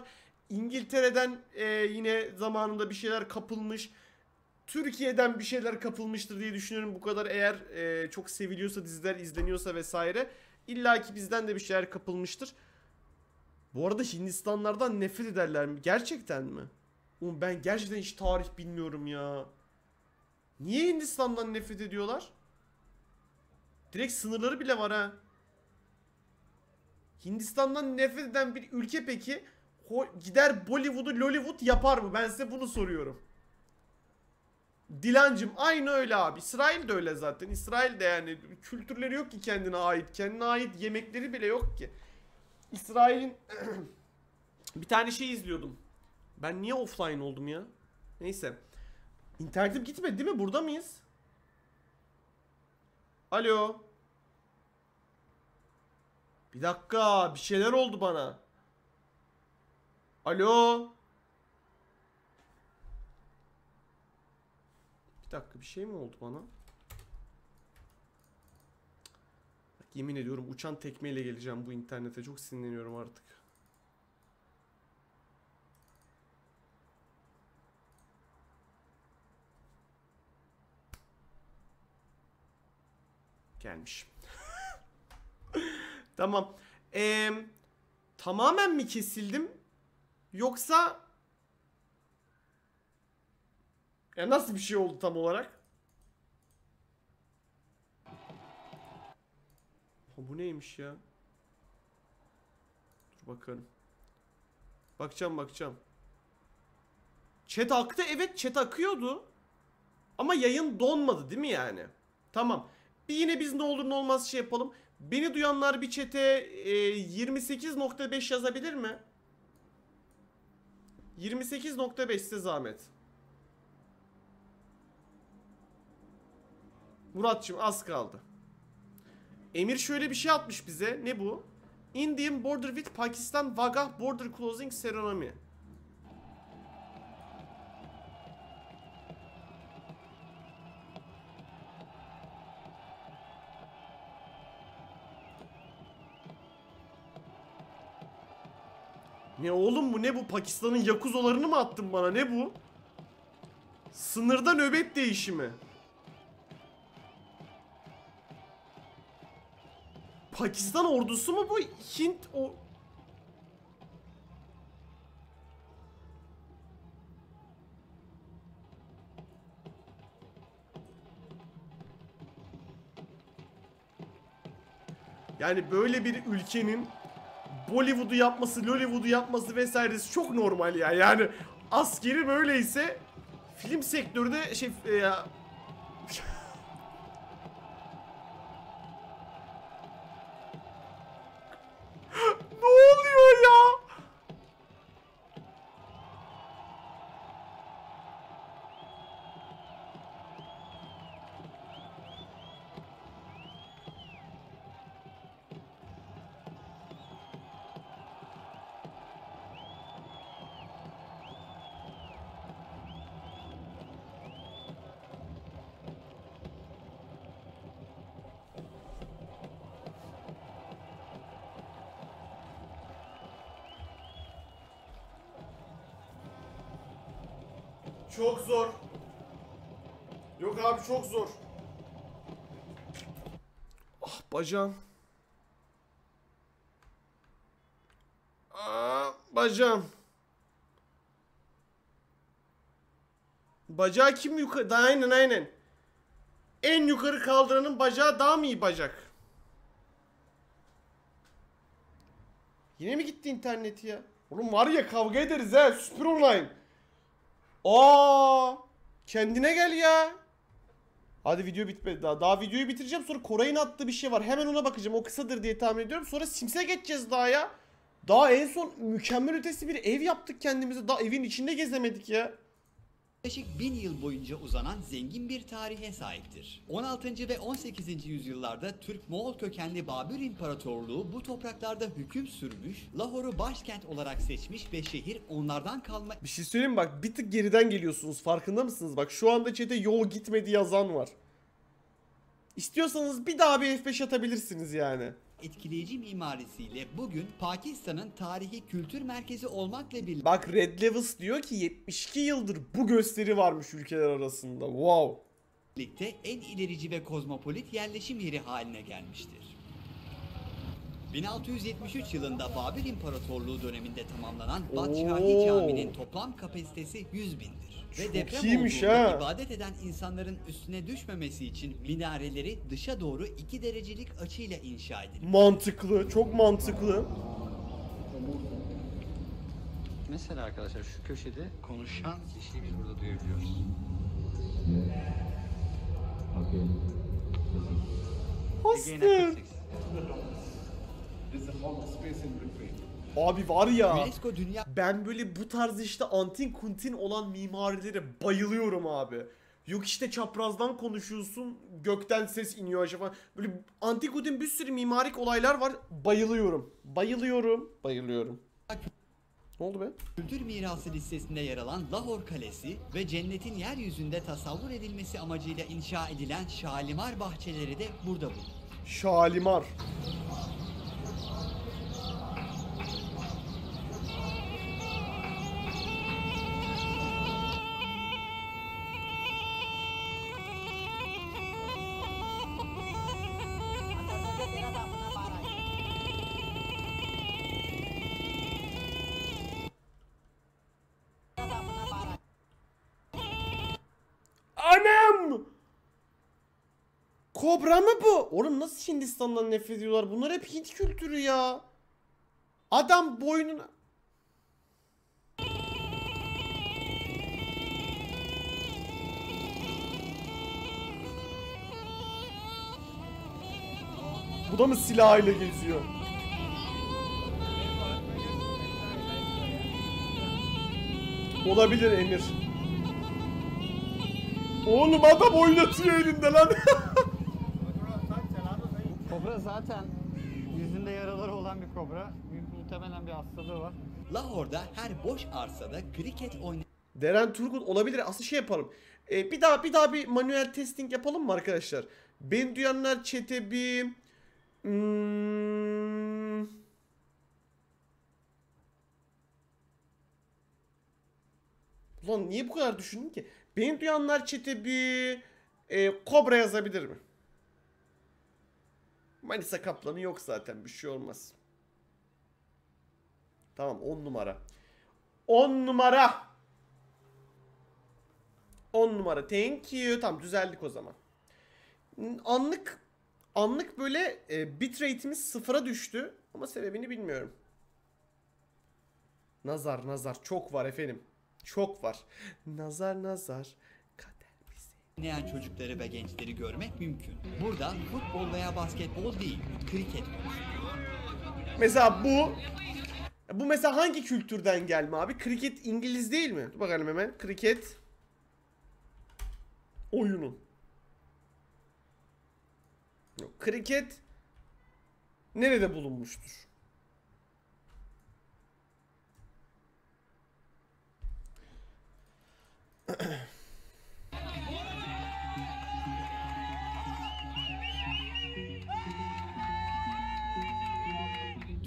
İngiltere'den e, yine zamanında bir şeyler kapılmış. Türkiye'den bir şeyler kapılmıştır diye düşünüyorum. Bu kadar eğer e, çok seviliyorsa, diziler izleniyorsa vesaire. İlla ki bizden de bir şeyler kapılmıştır. Bu arada Hindistanlardan nefret ederler mi? Gerçekten mi? Oğlum ben gerçekten hiç tarih bilmiyorum ya. Niye Hindistan'dan nefret ediyorlar? Direkt sınırları bile var ha. Hindistan'dan nefret eden bir ülke peki gider Bollywood'u Lollywood yapar mı? Ben size bunu soruyorum. Dilancım aynı öyle abi. İsrail de öyle zaten. İsrail de yani kültürleri yok ki kendine ait. Kendine ait yemekleri bile yok ki. İsrail'in *clears throat* bir tane şey izliyordum. Ben niye offline oldum ya? Neyse. İnternetim gitmedi değil mi? Burada mıyız? Alo. Bir dakika, bir şeyler oldu bana. Alo. Bir dakika, bir şey mi oldu bana? Bak, yemin ediyorum uçan tekmeyle geleceğim bu internete. Çok sinirleniyorum artık. Gelmiş. *laughs* tamam. Ee, tamamen mi kesildim? Yoksa... Ya nasıl bir şey oldu tam olarak? Ha, bu neymiş ya? Dur bakalım. Bakacağım bakacağım. Chat aktı evet chat akıyordu. Ama yayın donmadı değil mi yani? Tamam. Bir yine biz ne olur ne olmaz şey yapalım. Beni duyanlar bir chat'e e, 28.5 yazabilir mi? 28.5 size zahmet. Muratçım az kaldı. Emir şöyle bir şey atmış bize. Ne bu? Indian border with Pakistan Wagah border closing ceremony. Ne oğlum bu ne bu Pakistan'ın yakuzolarını mı attın bana ne bu? Sınırda nöbet değişimi. Pakistan ordusu mu bu? Hint o... Yani böyle bir ülkenin Bollywood'u yapması, Lollywood'u yapması vesairesi çok normal ya. Yani askeri böyleyse film sektöründe şey e, *laughs* çok zor. Ah bacağım. Aa, bacağım. Bacağı kim yukarı? Da, aynen aynen. En yukarı kaldıranın bacağı daha mı iyi bacak? Yine mi gitti interneti ya? Oğlum var ya kavga ederiz ha. Süper online. Aa! Kendine gel ya. Hadi video bitmedi daha. Daha videoyu bitireceğim sonra Koray'ın attığı bir şey var. Hemen ona bakacağım. O kısadır diye tahmin ediyorum. Sonra Sims'e geçeceğiz daha ya. Daha en son mükemmel ötesi bir ev yaptık kendimize. Daha evin içinde gezemedik ya. Yaklaşık bin yıl boyunca uzanan zengin bir tarihe sahiptir. 16. ve 18. yüzyıllarda Türk-Moğol kökenli Babür İmparatorluğu bu topraklarda hüküm sürmüş, Lahor'u başkent olarak seçmiş ve şehir onlardan kalma Bir şey söyleyeyim? Bak bir tık geriden geliyorsunuz. Farkında mısınız? Bak şu anda chat'e yol gitmedi yazan var. İstiyorsanız bir daha bir F5 atabilirsiniz yani. Etkileyici mimarisiyle bugün Pakistan'ın tarihi kültür merkezi olmakla birlikte Bak Red Levels diyor ki 72 yıldır bu gösteri varmış ülkeler arasında. Wow. birlikte en ilerici ve kozmopolit yerleşim yeri haline gelmiştir. 1673 yılında Babil İmparatorluğu döneminde tamamlanan Batshahi Oo. Camii'nin toplam kapasitesi 100 bindir. Ve Çok deprem iyiymiş olduğunda ha. ibadet eden insanların üstüne düşmemesi için minareleri dışa doğru 2 derecelik açıyla inşa edilir. Mantıklı. Çok mantıklı. Mesela arkadaşlar şu köşede konuşan kişiyi biz burada duyabiliyoruz. Hastır. Abi var ya. UNESCO Dünya Ben böyle bu tarz işte antin kuntin olan mimarilere bayılıyorum abi. Yok işte çaprazdan konuşuyorsun gökten ses iniyor aşağı falan. Böyle antin kuntin bir sürü mimarik olaylar var. Bayılıyorum. Bayılıyorum. Bayılıyorum. Ne oldu be? Kültür Mirası listesinde yer alan Lahor Kalesi ve cennetin yeryüzünde tasavvur edilmesi amacıyla inşa edilen Şalimar bahçeleri de burada bulunur. Şalimar. Kobra mı bu? Oğlum nasıl Hindistan'dan nefret ediyorlar? Bunlar hep Hint kültürü ya. Adam boynuna... Bu da mı silahıyla geziyor? Olabilir Emir. Oğlum adam oynatıyor elinde lan. *laughs* Kobra zaten yüzünde yaraları olan bir kobra. Muhtemelen bir hastalığı var. Lahor'da her boş arsada kriket Deren Turgut olabilir. Aslında şey yapalım. Ee, bir daha bir daha bir manuel testing yapalım mı arkadaşlar? Ben duyanlar chat'e bir hmm, Ulan niye bu kadar düşündün ki? Beni duyanlar chat'e bir e, kobra yazabilir mi? Manisa kaplanı yok zaten bir şey olmaz. Tamam 10 numara. 10 numara. 10 numara. Thank you. Tamam düzeldik o zaman. Anlık anlık böyle e, bitrate'imiz sıfıra düştü ama sebebini bilmiyorum. Nazar nazar çok var efendim. Çok var. Nazar nazar. Dinleyen çocukları ve gençleri görmek mümkün. Burada futbol veya basketbol değil, kriket Mesela bu bu mesela hangi kültürden gelme abi? Kriket İngiliz değil mi? Dur bakalım hemen. Kriket oyunu. Yok, kriket nerede bulunmuştur? *clears throat*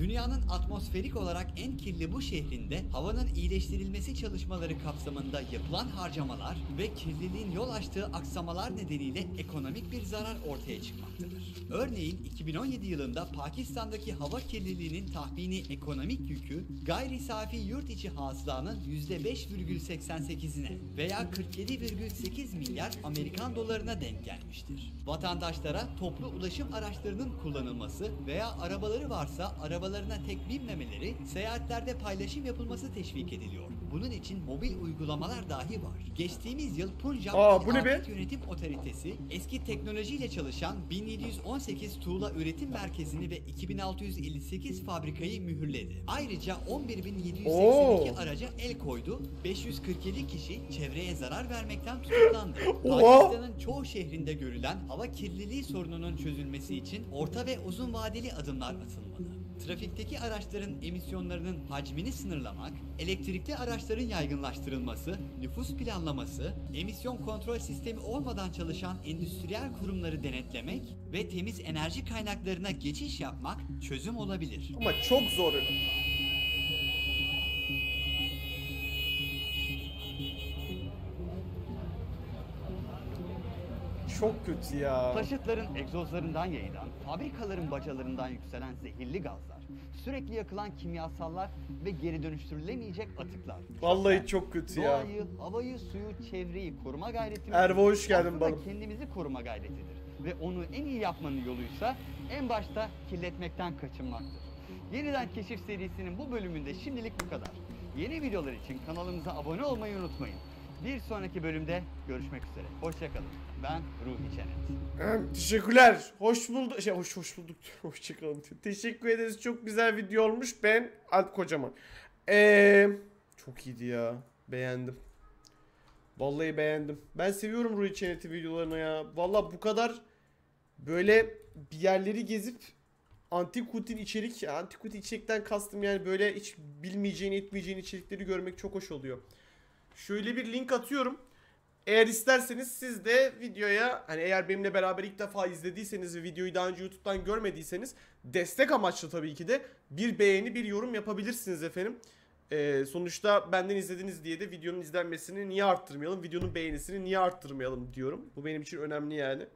Dünyanın atmosferik olarak en kirli bu şehrinde havanın iyileştirilmesi çalışmaları kapsamında yapılan harcamalar ve kirliliğin yol açtığı aksamalar nedeniyle ekonomik bir zarar ortaya çıkmaktadır. Örneğin 2017 yılında Pakistan'daki hava kirliliğinin tahmini ekonomik yükü gayri safi yurt içi hasılanın %5,88'ine veya 47,8 milyar Amerikan dolarına denk gelmiştir. Vatandaşlara toplu ulaşım araçlarının kullanılması veya arabaları varsa arabalarına tek binmemeleri, seyahatlerde paylaşım yapılması teşvik ediliyor. Bunun için mobil uygulamalar dahi var. Geçtiğimiz yıl Punjab Aa, bu ne be? Yönetim Otoritesi eski teknolojiyle çalışan 1718 tuğla üretim merkezini ve 2658 fabrikayı mühürledi. Ayrıca 11782 Oo. araca el koydu. 547 kişi çevreye zarar vermekten tutuklandı. *laughs* Pakistan'ın çoğu şehrinde görülen hava kirliliği sorununun çözülmesi için orta ve uzun vadeli adımlar atılmalı. Trafikteki araçların emisyonlarının hacmini sınırlamak, elektrikli araçların yaygınlaştırılması, nüfus planlaması, emisyon kontrol sistemi olmadan çalışan endüstriyel kurumları denetlemek ve temiz enerji kaynaklarına geçiş yapmak çözüm olabilir. Ama çok zor. Çok kötü ya. Taşıtların egzozlarından yayılan, fabrikaların bacalarından yükselen zehirli gazlar, sürekli yakılan kimyasallar ve geri dönüştürülemeyecek atıklar. Vallahi çok kötü ya. Doğayı, havayı, suyu, çevreyi koruma gayreti Ervo, hoş geldin balım. kendimizi koruma gayretidir. Ve onu en iyi yapmanın yoluysa en başta kirletmekten kaçınmaktır. Yeniden Keşif serisinin bu bölümünde şimdilik bu kadar. Yeni videolar için kanalımıza abone olmayı unutmayın. Bir sonraki bölümde görüşmek üzere. Hoşçakalın. Ben Ruhi Çenet. Teşekkürler. Hoş bulduk. Şey hoş hoş bulduk. *laughs* Hoşçakalın. Teşekkür ederiz. Çok güzel video olmuş. Ben Alp Kocaman. Ee, çok iyiydi ya. Beğendim. Vallahi beğendim. Ben seviyorum Rui Çenet'i videolarını ya. Vallahi bu kadar böyle bir yerleri gezip antikutin içerik, ya antikutin içerikten kastım yani böyle hiç bilmeyeceğin etmeyeceğin içerikleri görmek çok hoş oluyor. Şöyle bir link atıyorum. Eğer isterseniz siz de videoya hani eğer benimle beraber ilk defa izlediyseniz ve videoyu daha önce YouTube'dan görmediyseniz destek amaçlı tabii ki de bir beğeni bir yorum yapabilirsiniz efendim. Ee, sonuçta benden izlediniz diye de videonun izlenmesini niye arttırmayalım, videonun beğenisini niye arttırmayalım diyorum. Bu benim için önemli yani.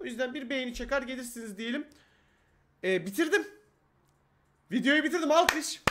O yüzden bir beğeni çeker gelirsiniz diyelim. Ee, bitirdim. Videoyu bitirdim alkış.